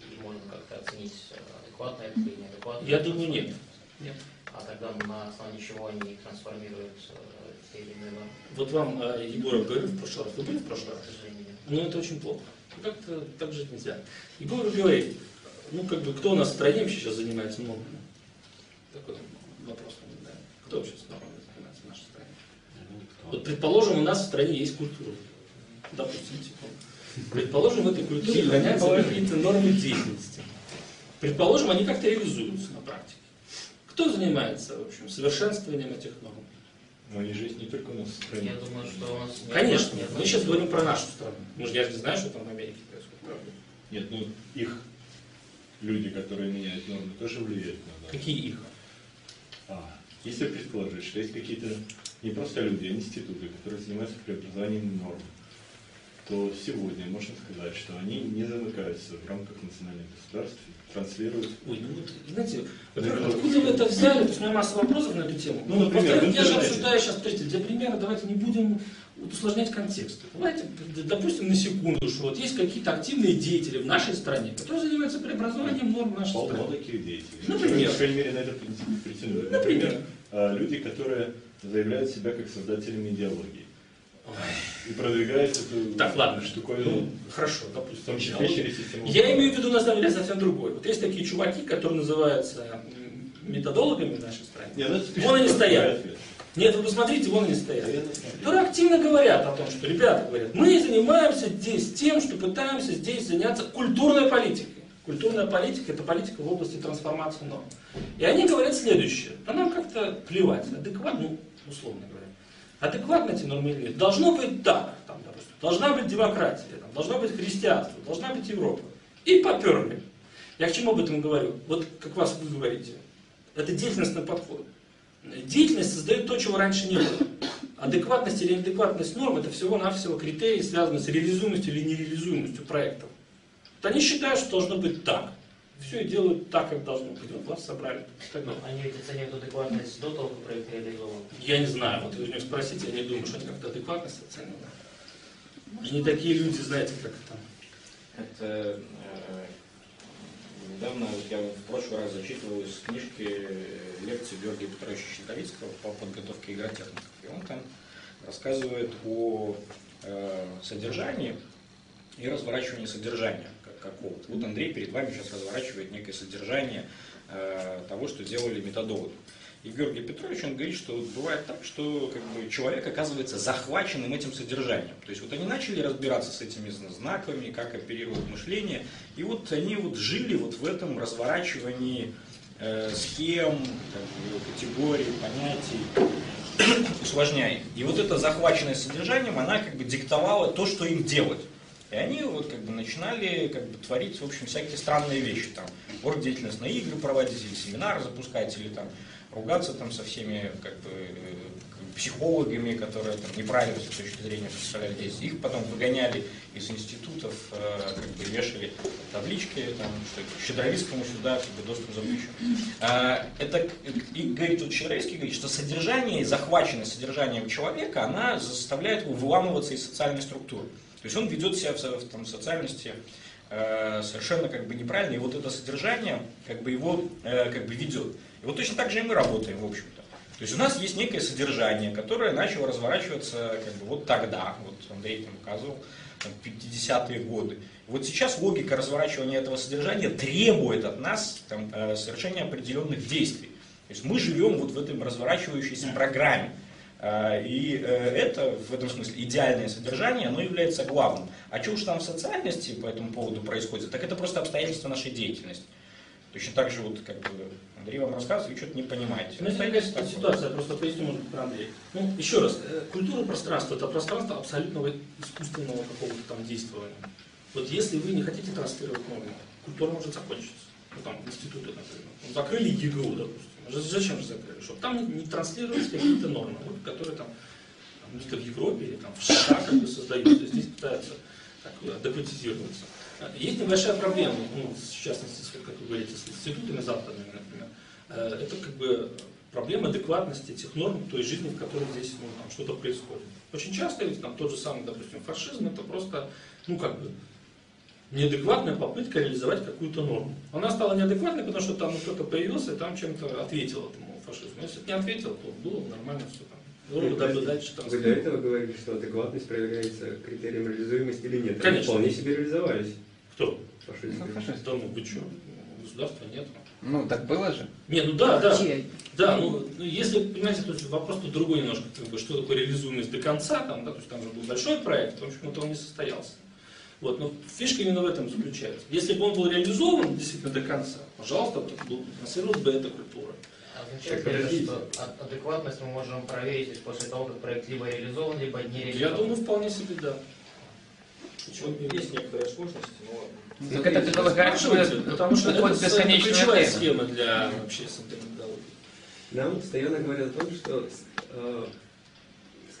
И можно как-то оценить, э, адекватно это или неадекватно? Я думаю, нет. Нет. А тогда на основании чего они трансформируют э, те или иные нормы? Вот вам э, Егоров говорил в прошлый раз. Вы были в прошлый раз? К сожалению, нет. Ну, это очень плохо. Ну, Как-то так жить нельзя. Егоров говорит, ну, как бы, кто у нас в стране вообще сейчас занимается нормами? Такой вопрос. Да. Кто вообще с занимается в нашей стране? Вот, предположим, у нас в стране есть культура. Допустим, типа. Предположим, в этой культуре гоняются какие-то нормы деятельности. Предположим, они как-то реализуются на практике. Кто занимается, в общем, совершенствованием этих норм? Но они же есть не только у нас в стране. Я думаю, что у нас... нет- Конечно, нет, мы сейчас говорим про нашу страну. Мы же я же не знаю, что там в Америке происходит, правда? Нет, ну их люди, которые меняют нормы, тоже влияют на нас. Какие их? А, если предположить, что есть какие-то не просто люди, а институты, которые занимаются преобразованием норм, то сегодня можно сказать, что они не замыкаются в рамках национальных государств, транслируют. Ой, ну вот, знаете, во-первых, откуда вы это взяли? То есть у меня масса вопросов на эту тему. Ну, например, я же обсуждаю сейчас, подождите, для примера давайте не будем усложнять контекст. Давайте, допустим, на секунду, что вот есть какие-то активные деятели в нашей стране, которые занимаются преобразованием норм нашей Полно стране. таких деятелей. Например. По крайней мере, на это претен- претендуют. Например. а, люди, которые заявляют себя как создателями идеологии. И продвигают эту Так, ладно. штуковину, Ну, хорошо, в допустим. том числе через систему. Я имею в виду, на самом деле, совсем другой. Вот есть такие чуваки, которые называются методологами в нашей стране. Нет, ну, это Вон они стоят. ответ. Нет, вы посмотрите, вон они стоят. Которые активно говорят о том, что ребята говорят, мы занимаемся здесь тем, что пытаемся здесь заняться культурной политикой. Культурная политика – это политика в области трансформации норм. И они говорят следующее, а нам как-то плевать, адекватно, ну, условно говоря, адекватно эти нормы или нет. Должно быть так, там, допустим, должна быть демократия, там, должно быть христианство, должна быть Европа. И поперли. Я к чему об этом говорю? Вот как вас вы говорите, это деятельностный подход. Деятельность создает то, чего раньше не было. Адекватность или неадекватность норм – это всего-навсего критерии, связанные с реализуемостью или нереализуемостью проектов. Вот они считают, что должно быть так. Все и делают так, как должно быть. Вот вас собрали. Так Ну, они ведь оценивают адекватность до того, как проект реализован. Я не знаю, вот вы у них спросите, я не думаю, что они как-то адекватность оценивают. Они такие люди, знаете, как там. Это э, недавно вот я в прошлый раз зачитывал из книжки э, лекции Георгия Петровича Щитовицкого по подготовке игротехников. И он там рассказывает о э, содержании и разворачивании содержания какого-то. Вот Андрей перед вами сейчас разворачивает некое содержание э, того, что делали методологи. И Георгий Петрович, он говорит, что вот бывает так, что как бы, человек оказывается захваченным этим содержанием. То есть вот они начали разбираться с этими знаками, как оперирует мышление, и вот они вот жили вот в этом разворачивании э, схем, как бы, категорий, понятий, *clears throat* усложняя. И вот это захваченное содержанием, она как бы диктовала то, что им делать. И они вот как бы начинали как бы творить, в общем, всякие странные вещи. Там, оргдеятельностные игры проводить, или семинары запускать, или там ругаться там со всеми как бы, э, психологами, которые там, неправильно с точки зрения представляли действия. Их потом выгоняли из институтов, э, как бы вешали таблички, там, что Щедровицкому сюда как бы, доступ запрещен. А, это, и говорит, вот Щедровицкий говорит, что содержание, захваченность содержанием человека, она заставляет его выламываться из социальной структуры. То есть он ведет себя в, со- в там, социальности э, совершенно как бы неправильно, и вот это содержание как бы его э, как бы ведет. И вот точно так же и мы работаем, в общем-то. То есть у нас есть некое содержание, которое начало разворачиваться как бы вот тогда, вот Андрей там указывал, там, 50-е годы. Вот сейчас логика разворачивания этого содержания требует от нас там, э, совершения определенных действий. То есть мы живем вот в этом разворачивающейся программе. А, И э, это, в этом смысле, идеальное содержание, оно является главным. А что уж там в социальности по этому поводу происходит, так это просто обстоятельства нашей деятельности. Точно так же, вот, как бы, Андрей вам рассказывает, вы что-то не понимаете. Ну, это такая ситуация, я просто поясню, может быть, про Андрея. Ну, еще раз, э, культура пространства – это пространство абсолютного искусственного какого-то там действования. Вот если вы не хотите транслировать нормы, культура может закончиться. Ну, там, институты, например. Закрыли ЕГУ, допустим. Зачем же закрыли? Чтобы там не, транслировались какие-то нормы, вот, которые там где-то в Европе или там в США как бы создаются, здесь пытаются так, адекватизироваться. А, Есть небольшая проблема, ну, в частности, как вы говорите, с институтами западными, например. Э, Это как бы проблема адекватности этих норм той жизни, в которой здесь ну, что-то происходит. Очень часто ведь там тот же самый, допустим, фашизм, это просто, ну как бы, неадекватная попытка реализовать какую-то норму. Она стала неадекватной, потому что там кто-то появился и там чем-то ответил этому фашизму. Если бы не ответил, то было нормально все там. Ну, дальше Вы до этого говорили, что адекватность проверяется критерием реализуемости или нет. Они Конечно. вполне себе реализовались. Кто? Фашисты. Ну, фашист. Да ну вы что? Государства нет. Ну, так было же. Не, ну да, да. Где? Да, ну, ну, если, понимаете, то есть вопрос тут другой немножко, как бы, что такое реализуемость до конца, там, да, то есть там же был большой проект, в общем, вот он не состоялся. Вот, но фишка именно в этом заключается. Если бы он был реализован действительно до конца, пожалуйста, то был транслировалась бы эта культура. Означает Так, ли это, подождите. что а- адекватность мы можем проверить лишь после того, как проект либо реализован, либо не реализован? Я думаю, вполне себе да. Вот есть некоторые сложности, но Ну, так это предполагает, что Спрашивайте, потому что это это, ключевая схема для вообще сентиментологии. Нам постоянно говорят о том, что э,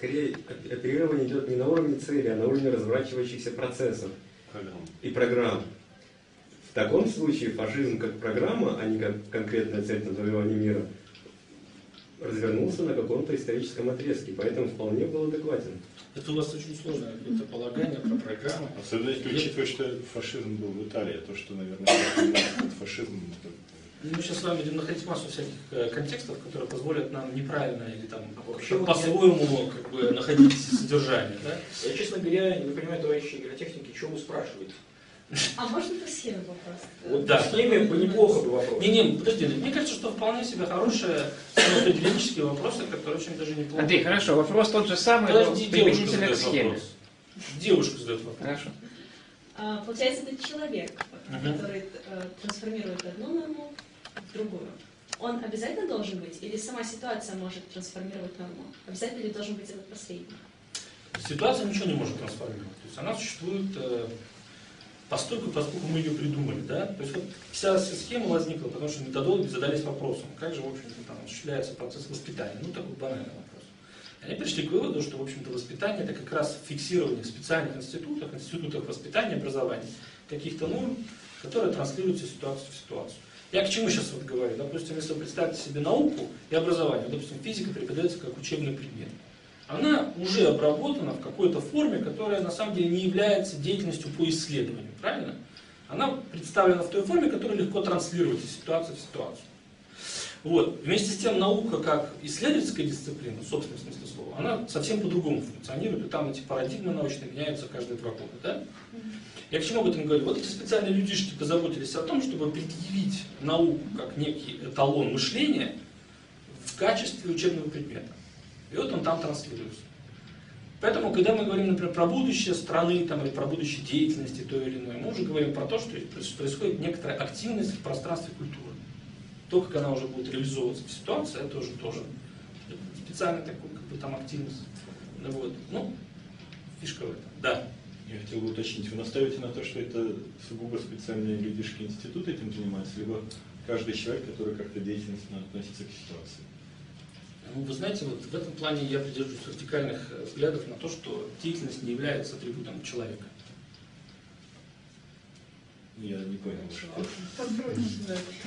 скорее оп- оперирование идет не на уровне цели, а на уровне разворачивающихся процессов Программа. и программ. В таком случае фашизм как программа, а не как конкретная цель на завоевание мира, развернулся на каком-то историческом отрезке, поэтому вполне был адекватен. Это у вас очень сложное какое-то полагание про программу. Особенно если учитывать, что фашизм был в Италии, то, что, наверное, фашизм... Мы сейчас с вами будем находить массу всяких э, контекстов, которые позволят нам неправильно или там Вообще вот по-своему как бы находить содержание. Да? я, честно говоря, не понимаю, товарищи игротехники, что вы спрашиваете? А можно по схеме вопрос? Вот Да. да. с ними бы неплохо бы вопрос. Не-не, подожди, мне кажется, что вполне себе хорошие самоопределенческие вопросы, которые очень даже неплохо. Андрей, хорошо, вопрос тот же самый, но Подожди, девушка применительно к схеме. вопрос. Девушка задает вопрос. Хорошо. А, получается, это человек, Мгм. который э, трансформирует одну норму в другую. Он обязательно должен быть? Или сама ситуация может трансформировать норму? Обязательно ли должен быть этот посредник? Ситуация ничего не может трансформировать. То есть она существует э, постольку, поскольку мы ее придумали. Да? То есть вот вся схема возникла, потому что методологи задались вопросом, как же, в общем-то, там осуществляется процесс воспитания. Ну, такой банальный вопрос. Они пришли к выводу, что, в общем-то, воспитание это как раз фиксирование в специальных институтах, институтах воспитания, образования, каких-то норм, которые транслируются из ситуации в ситуацию. Я к чему сейчас вот говорю? Допустим, если вы представьте себе науку и образование, допустим, физика преподается как учебный предмет. Она уже обработана в какой-то форме, которая на самом деле не является деятельностью по исследованию, правильно? Она представлена в той форме, которая легко транслируется из ситуации в ситуацию. Вот. Вместе с тем наука как исследовательская дисциплина, в собственном смысле слова, она совсем по-другому функционирует, и там эти парадигмы научные меняются каждые два года. Да? Я к чему об этом говорю? Вот эти специальные людишки позаботились о том, чтобы предъявить науку как некий эталон мышления в качестве учебного предмета. И вот он там транслируется. Поэтому, когда мы говорим, например, про будущее страны там, или про будущее деятельности той или иной, мы уже говорим про то, что происходит некоторая активность в пространстве культуры. То, как она уже будет реализовываться в ситуации, это уже тоже специальная такой, как бы там активность. Ну, вот. ну фишка в этом. Да. Я хотел бы уточнить, вы наставите на то, что это сугубо специальные людишки института этим занимаются, либо каждый человек, который как-то деятельностно относится к ситуации? Ну, вы знаете, вот в этом плане я придерживаюсь радикальных э, взглядов на то, что деятельность не является атрибутом человека. Я не понял. что-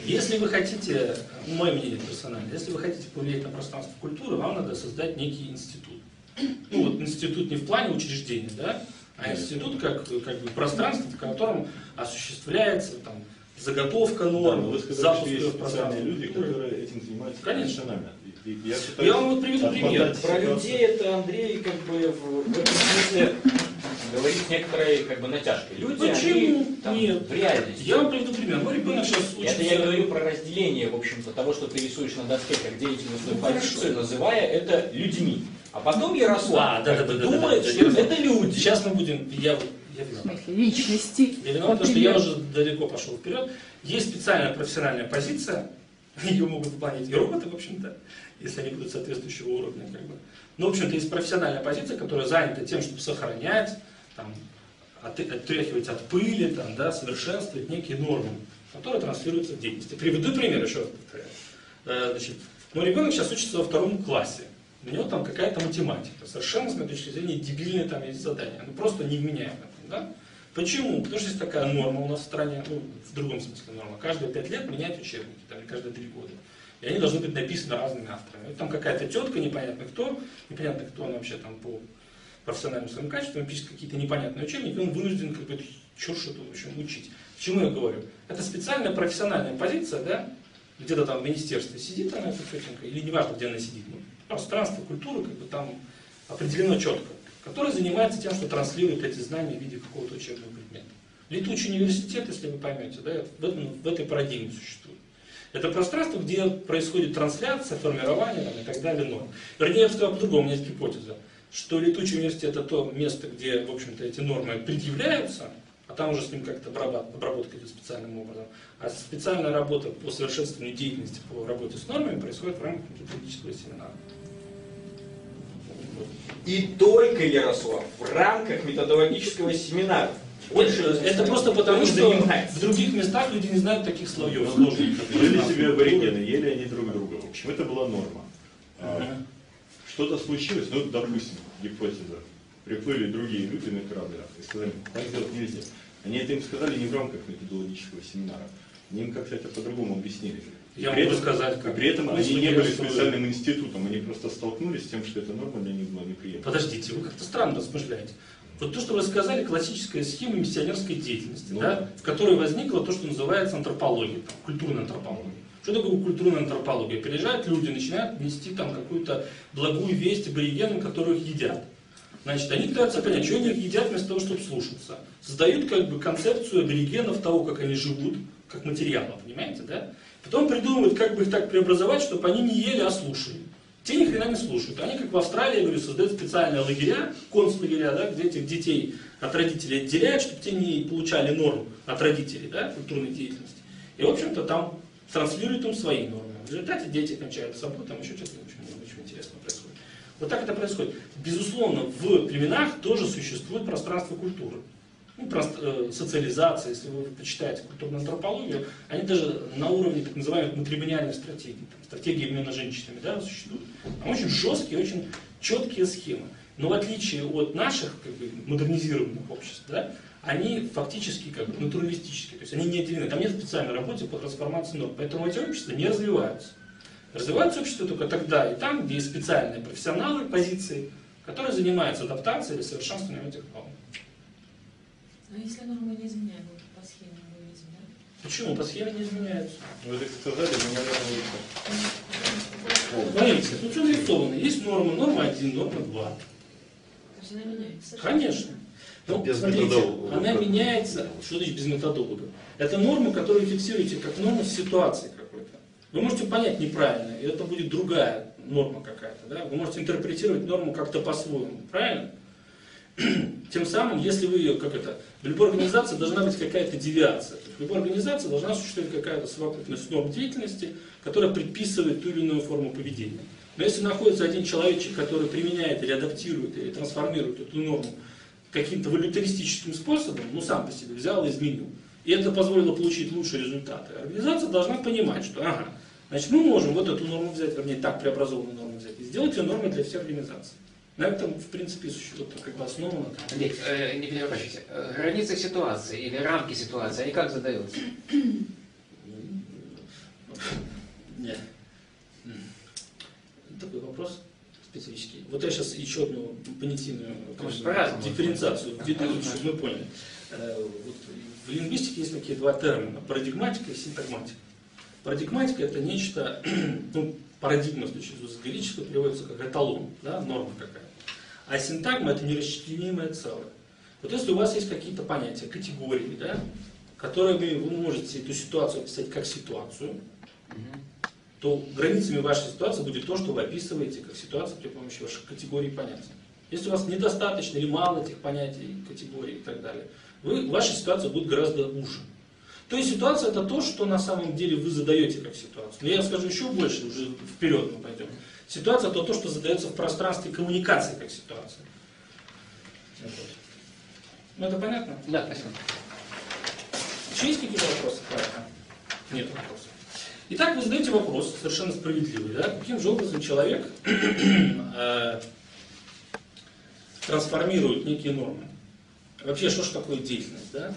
Если вы хотите, ну, мое мнение персонально, если вы хотите повлиять на пространство культуры, вам надо создать некий институт. Ну вот институт не в плане учреждения, да, а институт как, как бы пространство, в котором осуществляется там, заготовка Да, норм, но вы сказали, запуск что есть специальные люди, которые этим занимаются Конечно. профессионально. Я, Я вам вот приведу пример. Про людей это Андрей как бы в, в этом смысле говорит с некоторой как бы натяжкой. Люди, Почему? они там, Нет. в реальности. Я вам приведу пример. Мой ребенок сейчас учится... Это я говорю про разделение, в общем-то, того, что ты рисуешь на доске как деятельностную Ну, позицию, называя это людьми. А потом Ярослав А, да, да, да, да, думает, да, да, что да. это люди. Сейчас мы будем... Я, я В виноват. смысле, личности. Я виноват, потому что я уже далеко пошел вперед. Есть специальная профессиональная позиция, *laughs* ее могут выполнять и роботы, в общем-то, если они будут соответствующего уровня. Как бы. Но, в общем-то, есть профессиональная позиция, которая занята тем, чтобы сохранять, там, от- отряхивать от пыли, там, да, совершенствовать некие нормы, которые транслируются в деятельности. Приведу пример, еще раз повторяю. Э, Значит, мой ребенок сейчас учится во втором классе. У него там какая-то математика. Совершенно, с моей точки зрения, дебильные там есть задания. Ну, просто невменяемые. там, Да? Почему? Потому что есть такая норма у нас в стране, ну, в другом смысле норма. Каждые пять лет менять учебники, там, или каждые три года. И они должны быть написаны разными авторами. Там какая-то тетка, непонятно кто, непонятно кто она вообще там по профессиональным своим качествам, пишет какие-то непонятные учебники, он вынужден как бы черт что-то в общем, учить. К чему я говорю? Это специальная профессиональная позиция, да, где-то там в министерстве сидит она, эта тетенька, или неважно, где она сидит, ну, пространство, культура, как бы там определено четко, которая занимается тем, что транслирует эти знания в виде какого-то учебного предмета. Летучий университет, если вы поймете, да, в, этом, в этой парадигме существует. Это пространство, где происходит трансляция, формирование там, и так далее норм. Вернее, я бы сказал по-другому, у меня есть гипотеза, что летучий университет это то место, где, в общем-то, эти нормы предъявляются, а там уже с ним как-то обработка идет специальным образом. А специальная работа по совершенствованию деятельности по работе с нормами происходит в рамках методического семинара. И только, Ярослав, в рамках методологического семинара. Больше это просто потому, что в других местах люди не знают таких слоев сложных. Жили себе аборигены, ели они друг друга. В общем, это была норма. А, Что-то случилось, ну, допустим, гипотеза. Приплыли другие люди на кораблях и сказали, так делать нельзя. Они это им сказали не в рамках методологического семинара. Они им как-то это по-другому объяснили. Я при могу этом, сказать, как. и при этом они не были специальным институтом, они просто столкнулись с тем, что эта норма для них была неприемлема. Подождите, вы как-то странно размышляете. Вот то, что вы сказали, классическая схема миссионерской деятельности, Ну. да, в которой возникла то, что называется антропология, там, культурная антропология. Что такое культурная антропология? Приезжают люди, начинают нести там какую-то благую весть аборигенам, которые их едят. Значит, они пытаются понять, что они едят вместо того, чтобы слушаться. Создают как бы концепцию аборигенов того, как они живут, как материала, понимаете, да? Потом придумывают, как бы их так преобразовать, чтобы они не ели, а слушали. Те ни хрена не слушают. Они, как в Австралии, я говорю, создают специальные лагеря, концлагеря, да, где этих детей от родителей отделяют, чтобы те не получали норм от родителей, да, культурной деятельности. И, в общем-то, там транслируют им свои нормы. В результате дети кончают собой, там еще что-то очень, очень интересное происходит. Вот так это происходит. Безусловно, в племенах тоже существует пространство культуры. Ну, прост- э, социализация, если вы почитаете культурную антропологию, они даже на уровне так называемой матримониальной стратегии, там, стратегии обмена женщинами, да, существуют. Там очень жесткие, очень четкие схемы. Но в отличие от наших как бы, модернизированных обществ, да, они фактически как бы натуралистические, то есть они не отделены. Там нет специальной работы по трансформации норм, поэтому эти общества не развиваются. Развиваются общества только тогда и там, где есть специальные профессионалы позиции, которые занимаются адаптацией или совершенствованием этих норм. А если нормы не изменяем, вот по схеме мы видим, да? Почему? По схеме не изменяются. Вы так сказали, но я Смотрите, тут все нарисовано. Есть нормы, норма 1, норма 2. То есть она меняется. Конечно. Ну, Без смотрите, методолога. она меняется, что значит без методолога? Это норма, которую фиксируете как норму ситуации какой-то. Вы можете понять неправильно, и это будет другая норма какая-то. Да? Вы можете интерпретировать норму как-то по-своему, правильно? *clears throat* Тем самым, если вы ее, как это, в любой организации должна быть какая-то девиация. То есть в любой организации должна существовать какая-то совокупность норм деятельности, которая предписывает ту или иную форму поведения. Но если находится один человечек, который применяет или адаптирует, или трансформирует эту норму каким-то волюнтаристическим способом, ну сам по себе взял и изменил, и это позволило получить лучшие результаты, организация должна понимать, что ага, значит мы можем вот эту норму взять, вернее так преобразованную норму взять, и сделать ее нормой для всех организаций. На этом, в принципе, существует как бы основано. Андрей, э, не переворачивайся. Э, Границы ситуации или рамки ситуации, они как задаются? Нет. Такой вопрос специфический. Вот я сейчас еще одну понятийную по-разному. дифференциацию введу, чтобы мы поняли. Э, вот в лингвистике есть такие два термина – парадигматика и синтагматика. Парадигматика – это нечто, *clears throat* ну, парадигма, в случае с греческого переводится как эталон, да, норма какая-то. А синтагма – это нерасчленимое целое. Вот если у вас есть какие-то понятия, категории, да, которыми вы можете эту ситуацию описать как ситуацию, то границами вашей ситуации будет то, что вы описываете как ситуацию при помощи ваших категорий понятий. Если у вас недостаточно или мало этих понятий, категорий и так далее, вы, ваша ситуация будет гораздо уже. То есть ситуация это то, что на самом деле вы задаете как ситуацию. Но я скажу еще больше, уже вперед мы пойдем. Ситуация это то, что задается в пространстве коммуникации как ситуация. Ну это понятно? Да, спасибо. Еще есть какие-то вопросы? Нет вопросов. Итак, вы задаете вопрос, совершенно справедливый, да? каким же образом человек *clears throat* э, трансформирует некие нормы. Вообще, что же такое деятельность, да?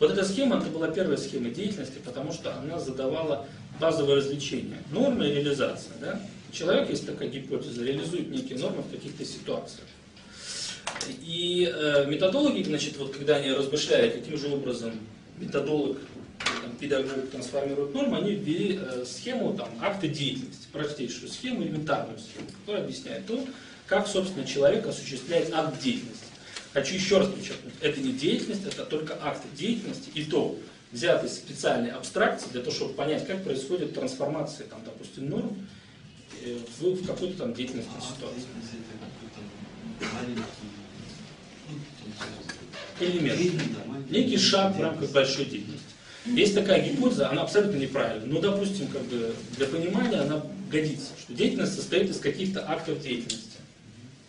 Вот эта схема, это была первая схема деятельности, потому что она задавала базовое развлечение. Нормы и реализация, да? Человек, есть такая гипотеза, реализует некие нормы в каких-то ситуациях. И э, методологи, значит, вот когда они размышляли, каким же образом методолог, там, педагог трансформирует норму, они ввели э, схему там, акта деятельности, простейшую схему, элементарную схему, которая объясняет то, как, собственно, человек осуществляет акт деятельности. Хочу еще раз подчеркнуть, это не деятельность, это только акт деятельности, и то взят из специальной абстракции для того, чтобы понять, как происходит трансформация, там, допустим, норм э, в, в какую-то там деятельностную А ситуацию. деятельность ну, Элемент. Некий шаг в рамках большой деятельности. Есть такая гипотеза, она абсолютно неправильна. Но, допустим, как бы для понимания она годится, что деятельность состоит из каких-то актов деятельности.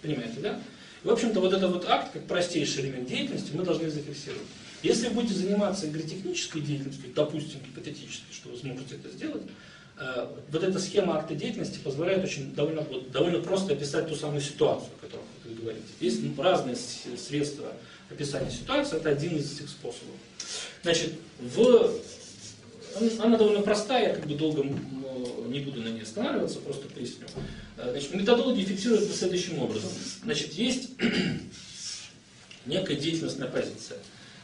Понимаете, да? И, в общем-то, вот этот вот акт, как простейший элемент деятельности, мы должны зафиксировать. Если вы будете заниматься агротехнической деятельностью, допустим, гипотетически, что вы сможете это сделать, э, вот эта схема акта деятельности позволяет очень довольно, вот, довольно просто описать ту самую ситуацию, о которой вы говорите. Есть разные с- средства описания ситуации, это один из этих способов. Значит, в... она довольно простая, я как бы долго м, не буду на ней останавливаться, просто поясню. Э, Значит, методология фиксирует это следующим образом. Значит, есть *clears throat* некая деятельностная позиция.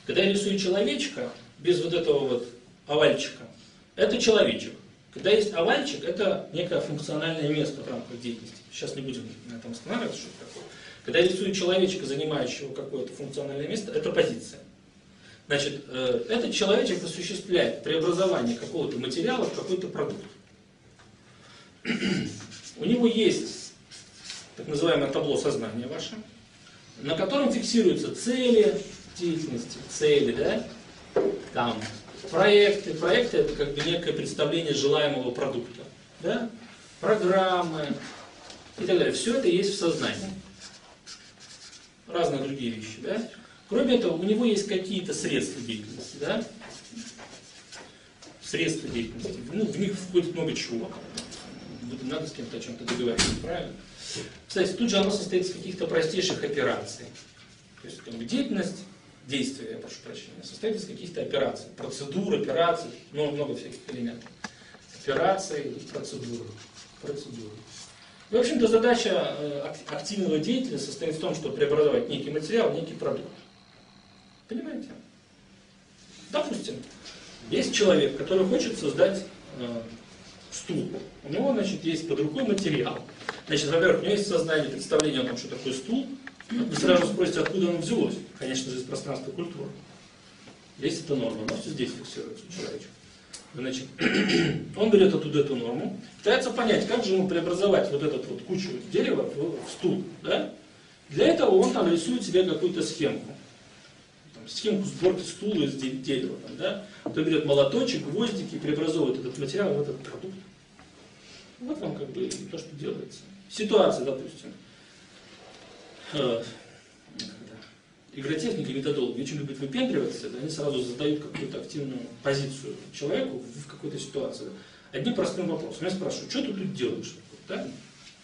Когда я рисую человечка, без вот этого вот овальчика, это человечек. Когда есть овальчик, это некое функциональное место в рамках деятельности. Сейчас не будем на этом останавливаться, что это такое. Когда я рисую человечка, занимающего какое-то функциональное место, это позиция. Значит, э, этот человечек осуществляет преобразование какого-то материала в какой-то продукт. *clears throat* У него есть так называемое табло сознания ваше, на котором фиксируются цели деятельности, цели, да, там, проекты. Проекты это как бы некое представление желаемого продукта, да, программы и так далее. Все это есть в сознании. Разные другие вещи, да. Кроме этого, у него есть какие-то средства деятельности, да, средства деятельности. Ну, в них входит много чего. Надо с кем-то о чем-то договориться, правильно? Кстати, тут же оно состоит из каких-то простейших операций. То есть как деятельность, действие, я прошу прощения, состоит из каких-то операций. Процедур, операций, много, много всяких элементов. Операции, процедуры. Процедуры. И, в общем-то, задача э, ак- активного деятеля состоит в том, чтобы преобразовать некий материал некий продукт. Понимаете? Допустим, есть человек, который хочет создать э, стул. У него, значит, есть под рукой материал. Значит, во-первых, у него есть сознание, представление о том, что такое стул. Вы сразу спросите, откуда оно взялось. Конечно же, из пространства культуры. Есть эта норма, она все здесь фиксируется у человека. Значит, *clears throat* он берет оттуда эту норму, пытается понять, как же ему преобразовать вот эту вот кучу дерева в, в стул. Да? Для этого он там рисует себе какую-то схемку. Схемку сборки стула из де- дерева. Там, да? Он берет молоточек, гвоздики, преобразовывает этот материал в этот продукт. Вот вам как бы то, что делается. Ситуация, допустим. Э, Игротехники, методологи очень любят выпендриваться, они сразу задают какую-то активную позицию человеку в какой-то ситуации. Одним простым вопросом. Я спрашиваю, что ты тут делаешь? Да?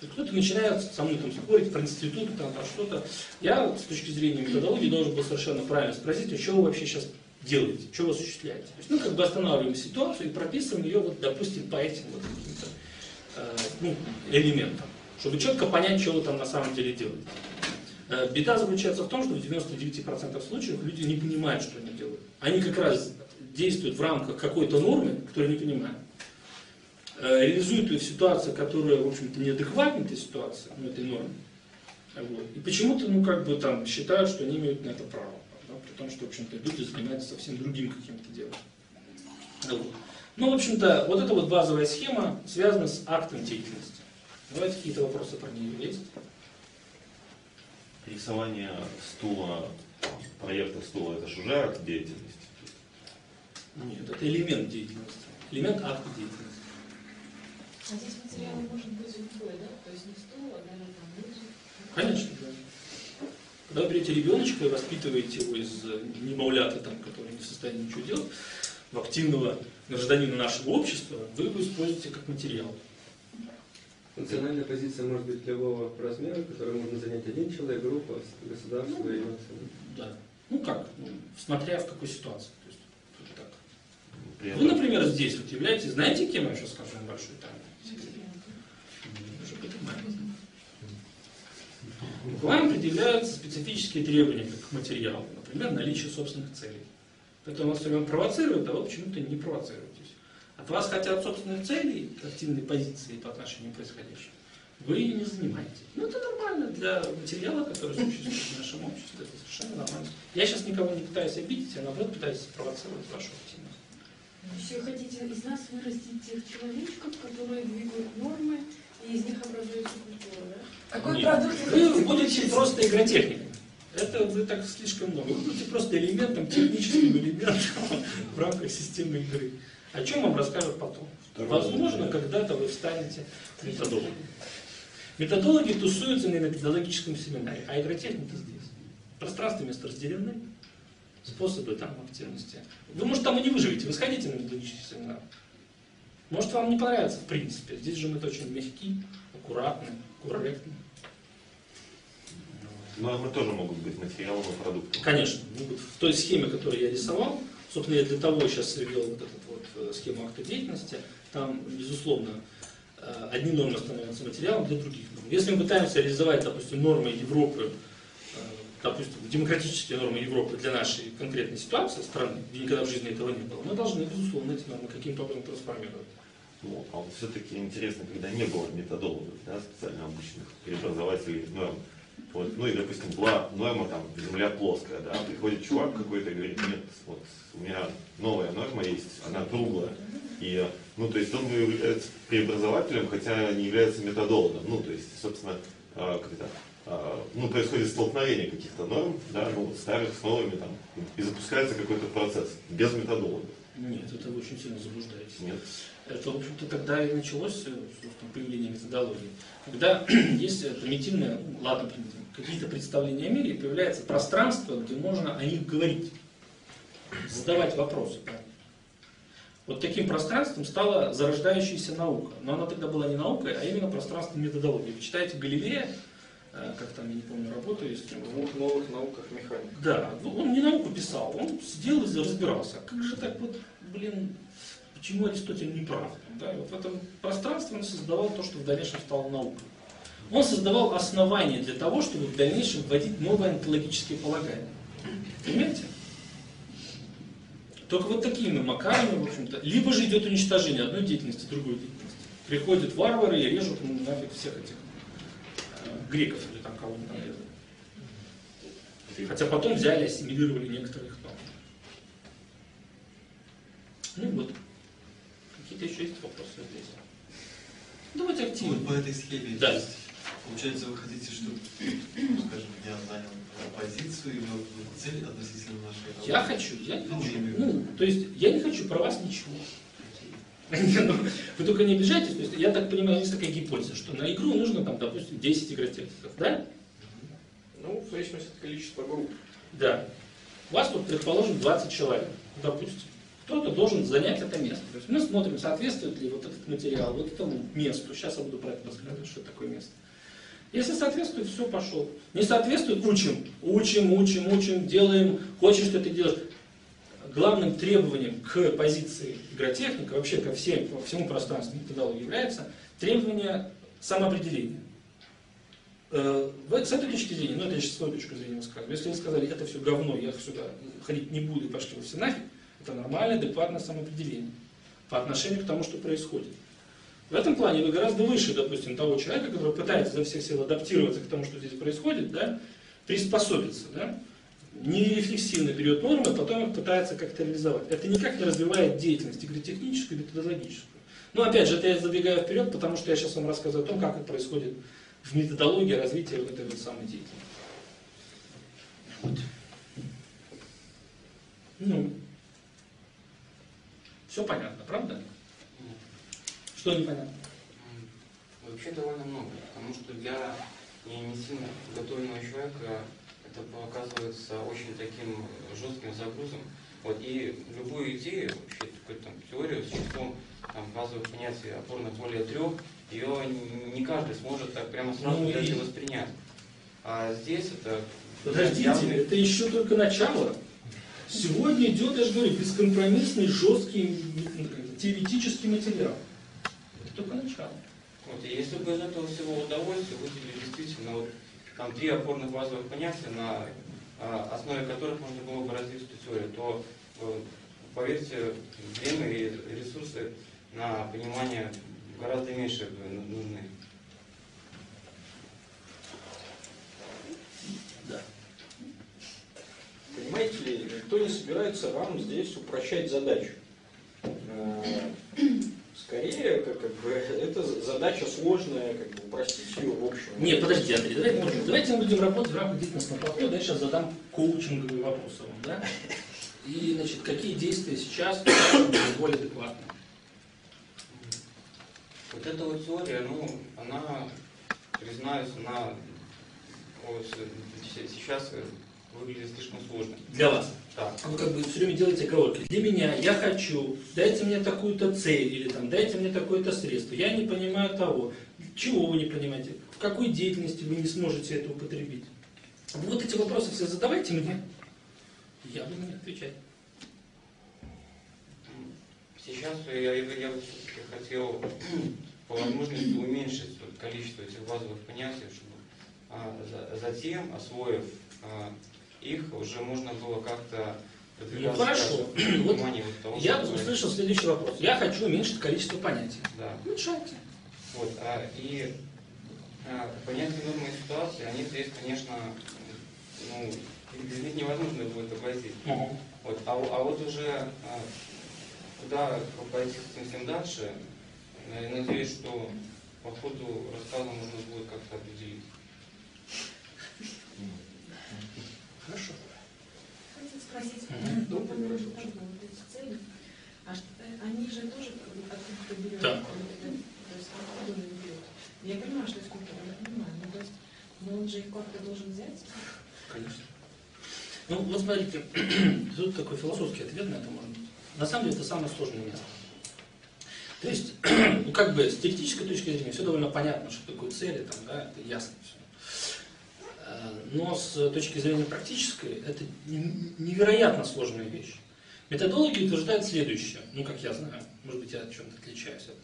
Кто-то начинает со мной там спорить про институт, там, про что-то. Я с точки зрения методологии должен был совершенно правильно спросить, а что вы вообще сейчас делаете, что вы осуществляете. То есть, ну, как бы останавливаем ситуацию и прописываем ее, вот, допустим, по этим вот каким-то э, ну, элементам, чтобы четко понять, что вы там на самом деле делаете. Э, Беда заключается в том, что в 99% случаев люди не понимают, что они делают. Они как раз действуют в рамках какой-то нормы, которую не понимают. Э, Реализуют ее в ситуации, которая, в общем-то, неадекватна этой ситуации, ну, этой нормы. Вот. И почему-то, ну, как бы там считают, что они имеют на это право. Да, при том, что, в общем-то, люди занимаются совсем другим каким-то делом. Вот. Ну, в общем-то, вот эта вот базовая схема связана с актом деятельности. Давайте какие-то вопросы про нее есть. Рисование стула, проекта стула, это же уже акт деятельности. Нет, это элемент деятельности. Элемент акта деятельности. А здесь материал может быть любой, да? То есть не стул, а даже там музыка. Конечно, да. Когда вы берете ребеночка и воспитываете его из э, немовлята, там, который не в состоянии ничего делать, в активного гражданина нашего общества, вы его используете как материал. Функциональная позиция может быть любого размера, которую можно занять один человек, группа, государство и нация. Да. Ну как? Ну, смотря в какой ситуации. То есть, так. Вы, например, здесь вот являетесь, знаете, кем я сейчас скажу вам большую тайну? Вы понимаете. вам предъявляются специфические требования к материалу, например, наличие собственных целей. Поэтому вас все время провоцируют, а вы почему-то не провоцируетесь. От вас хотят собственных целей, активной позиции по отношению к происходящему. Вы ее не занимаете. Ну, это нормально для материала, который существует в нашем обществе. Это совершенно нормально. Я сейчас никого не пытаюсь обидеть, я наоборот пытаюсь спровоцировать вашу активность. Еще хотите из нас вырастить тех человечков, которые двигают нормы, и из них образуется культура, да? Какой Нет. продукт Вы будете просто игротехником. Это вы так слишком много. Вы будете просто элементом, техническим элементом в рамках системы игры. О чем вам расскажут потом. Возможно, когда-то вы станете методологом. Методологи тусуются на методологическом семинаре, а игротехники здесь. Пространство место разделены, способы там активности. Вы, может, там и не выживете, вы сходите на методологический семинар. Может, вам не понравится в принципе. Здесь же мы очень мягкие, аккуратные, корректные. Нормы тоже могут быть материалом и продуктом. Конечно. ну вот В той схеме, которую я рисовал, собственно, я для того сейчас ввел вот эту вот э, схему акта деятельности, там, безусловно, э, одни нормы становятся материалом для других норм. Если мы пытаемся реализовать, допустим, нормы Европы, э, допустим, демократические нормы Европы для нашей конкретной ситуации страны, где никогда в жизни этого не было, мы должны, безусловно, эти нормы каким-то образом трансформировать. Вот. А вот все-таки интересно, когда не было методологов, да, специально обычных преобразователей норм. Вот, ну и, допустим, была норма там земля плоская, да, приходит чувак какой-то и говорит, нет, вот у меня новая норма есть, она круглая. И, ну, то есть он является преобразователем, хотя не является методологом. Ну, то есть, собственно, а, как это, а, ну, происходит столкновение каких-то норм, да, ну, вот старых с новыми там, и запускается какой-то процесс без методологов. Нет, это вы очень сильно заблуждаетесь. Нет. Это, в общем-то, тогда и началось появление методологии. Когда *clears throat* есть э, примитивные, ну, ладно, примитивные, какие-то представления о мире, и появляется пространство, где можно о них говорить, задавать вопросы. Вот таким пространством стала зарождающаяся наука. Но она тогда была не наукой, а именно пространством методологии. Вы читаете Галилея, э, как там, я не помню, работу есть. В двух новых науках механика. Да, ну, он не науку писал, он сидел и разбирался. А Как же так вот, блин, почему Аристотель не прав? Да? Вот в этом пространстве он создавал то, что в дальнейшем стало наукой. Он создавал основания для того, чтобы в дальнейшем вводить новые онтологические полагания. Понимаете? Только вот такими макарами, в общем-то, либо же идет уничтожение одной деятельности, другой деятельности. Приходят варвары и режут ну, нафиг всех этих э, греков или там кого-нибудь там резали. Хотя потом взяли, ассимилировали некоторых. Ну вот. Какие-то еще есть вопросы здесь? Давайте активно. Вот по этой схеме. Да. есть, Получается, вы хотите, чтобы, ну, скажем, я занял позицию и вел цель относительно нашей работы? Я хочу, я не Ну, хочу. Ну, то есть я не хочу про вас ничего. Вы только не обижайтесь, то есть я так понимаю, есть такая гипотеза, что на игру нужно там, допустим, 10 игротехников, да? Ну, в зависимости от количества групп. Да. У вас тут, предположим, 20 человек, допустим. Кто-то должен занять это место. То есть мы смотрим, соответствует ли вот этот материал вот этому месту. Сейчас я буду про это рассказывать, что такое место. Если соответствует, все, пошел. Не соответствует, учим. Учим, учим, учим, делаем. Хочешь, что ты делаешь. Главным требованием к позиции игротехника, вообще ко всем, ко всему пространству методологии является требование самоопределения. Э, С этой точки зрения, ну это я сейчас свою точку зрения высказываю, если вы сказали, это все говно, я сюда ходить не буду, и пошли вы все нафиг, это нормальное, адекватное самоопределение по отношению к тому, что происходит. В этом плане вы гораздо выше, допустим, того человека, который пытается за всех сил адаптироваться к тому, что здесь происходит, да, приспособиться, да, нерефлексивно берет нормы, а потом их пытается как-то реализовать. Это никак не развивает деятельность игротехническую, методологическую. Но опять же, это я забегаю вперед, потому что я сейчас вам рассказываю о том, как это происходит в методологии развития вот этой вот самой деятельности. Вот. Ну, все понятно, правда? Что непонятно? Вообще довольно много, потому что для не сильно подготовленного человека это оказывается очень таким жестким загрузом. Вот, и любую идею, вообще какую-то там теорию с числом там, базовых понятий опорных более трех, ее не, каждый сможет так прямо сразу Ну и воспринять. А здесь это Подождите, явный- это еще только начало. Сегодня идет, я же говорю, бескомпромиссный, жесткий теоретический материал. Это только начало. Вот, и если бы из этого всего удовольствия выделили действительно вот там три опорных базовых понятия, на а, основе которых можно было бы развить эту теорию, то, э, поверьте, время и ресурсы на понимание гораздо меньше нужны. Понимаете ли, никто не собирается вам здесь упрощать задачу. Э, Скорее, как, как бы, это задача сложная, как бы упростить ее в общем. Нет, подожди, Андрей, давайте, давайте мы будем работать в рамках деятельностного подхода. Я сейчас задам коучинговые вопросы вам, да? И, значит, какие действия сейчас более адекватны? Вот эта вот теория, ну, она, признаюсь, она вот, сейчас выглядит слишком сложно. Для вас? Да. Вы как бы все время делаете оговорки. Для меня, я хочу, дайте мне такую-то цель, или там, дайте мне такое-то средство. Я не понимаю того. Чего вы не понимаете? В какой деятельности вы не сможете это употребить? Вот эти вопросы все задавайте мне. Я буду них отвечать. Сейчас я, я, я бы все-таки хотел *clears throat* по возможности уменьшить вот количество этих базовых понятий, чтобы а, за, затем, освоив а, их, уже можно было как-то Ну хорошо. *clears throat* Вот я услышал следующий вопрос. Я хочу уменьшить количество понятий. Да. Уменьшайте. Вот, а, и а, понятия нормы и ситуации, они здесь, конечно, ну, без них невозможно будет обойтись. Угу. Вот, а, а вот уже а, куда пойти с этим всем дальше, я надеюсь, что по ходу рассказа можно будет как-то определить. Хорошо. Хотел спросить, ну, по поводу вот эти цели, а что, э, они же тоже откуда-то берут, Да. то есть откуда они берут? Я понимаю, что культуры, я понимаю, но, то есть, но он же их как-то должен взять. Конечно. Ну, вот смотрите, *clears throat* тут такой философский ответ на это можно. На самом деле это самое сложное место. То есть, *clears throat* ну как бы с теоретической точки зрения все довольно понятно, что такое цели, там, да, это ясно все. Но с точки зрения практической это невероятно сложная вещь. Методологи утверждают следующее, ну как я знаю, может быть я от чем-то отличаюсь от.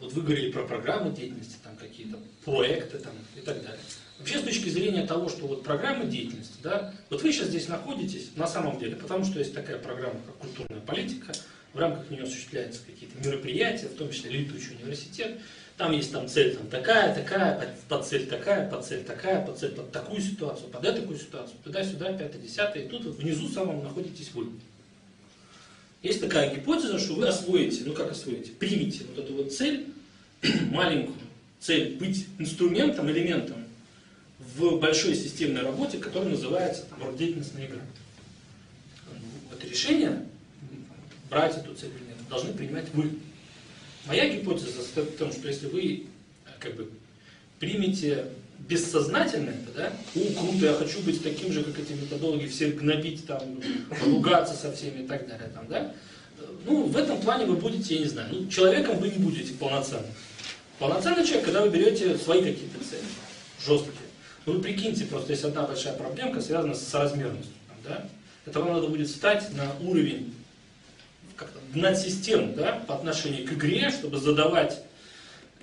Вот вы говорили про программы деятельности, там какие-то проекты там, и так далее. Вообще с точки зрения того, что вот программы деятельности, да, вот вы сейчас здесь находитесь на самом деле, потому что есть такая программа, как культурная политика, в рамках нее осуществляются какие-то мероприятия, в том числе летучий университет, там есть там цель там такая, такая, под, цель такая, под цель такая, под цель под такую ситуацию, под такую ситуацию, туда-сюда, пятое, десятое, и тут вот внизу самом находитесь вы. Есть такая гипотеза, что вы освоите, ну как освоите, примите вот эту вот цель, *clears throat* маленькую цель, быть инструментом, элементом в большой системной работе, которая называется там, деятельностная игра. Это решение, брать эту цель или нет, должны принимать вы. Моя гипотеза состоит в том, что если вы как бы примете бессознательно это, да, о, круто, я хочу быть таким же, как эти методологи, всех гнобить, там, ругаться со всеми и так далее, там, да, ну, в этом плане вы будете, я не знаю, ну, человеком вы не будете полноценным. Полноценный человек, когда вы берете свои какие-то цели, жесткие. Ну, вы прикиньте, просто есть одна большая проблемка, связанная с соразмерностью, там, да, это вам надо будет встать на уровень гнать систему да, по отношению к игре, чтобы задавать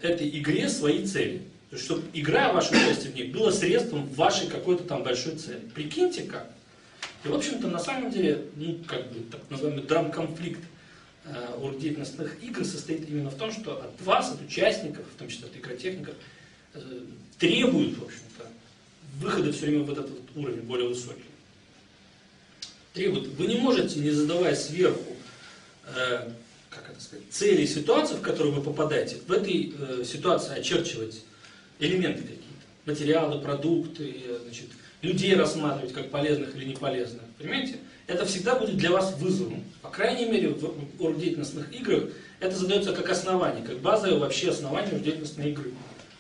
этой игре свои цели. То есть, чтобы игра, ваше участие в ней, было средством вашей какой-то там большой цели. Прикиньте как. И, в общем-то, на самом деле, ну, как бы, так называемый драм-конфликт э, деятельностных игр состоит именно в том, что от вас, от участников, в том числе от игротехников, э, требуют, в общем-то, выхода все время в этот вот уровень более высокий. Требуют. Вы не можете, не задавая сверху э, как это сказать, цели ситуации, в которую вы попадаете, в этой э, ситуации очерчивать элементы какие-то, материалы, продукты, э, значит, людей рассматривать как полезных или неполезных. Понимаете? Это всегда будет для вас вызовом. По крайней мере, в оргдеятельностных играх это задается как основание, как базовое вообще основание оргдеятельностной игры.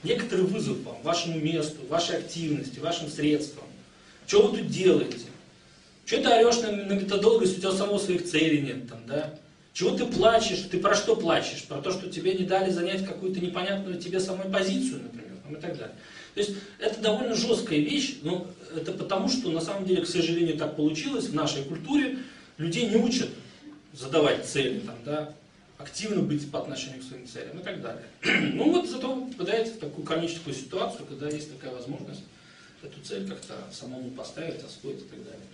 Некоторый вызов вам, вашему месту, вашей активности, вашим средствам. Что вы тут делаете? Что ты орешь на, на методолога, если у тебя самого своих целей нет там, да? Чего ты плачешь? Ты про что плачешь? Про то, что тебе не дали занять какую-то непонятную тебе самой позицию, например, и так далее. То есть это довольно жесткая вещь, но это потому, что на самом деле, к сожалению, так получилось в нашей культуре, людей не учат задавать цели, там, да, активно быть по отношению к своим целям и так далее. *clears throat* Ну вот зато попадаете в такую кармическую ситуацию, когда есть такая возможность эту цель как-то самому поставить, освоить и так далее.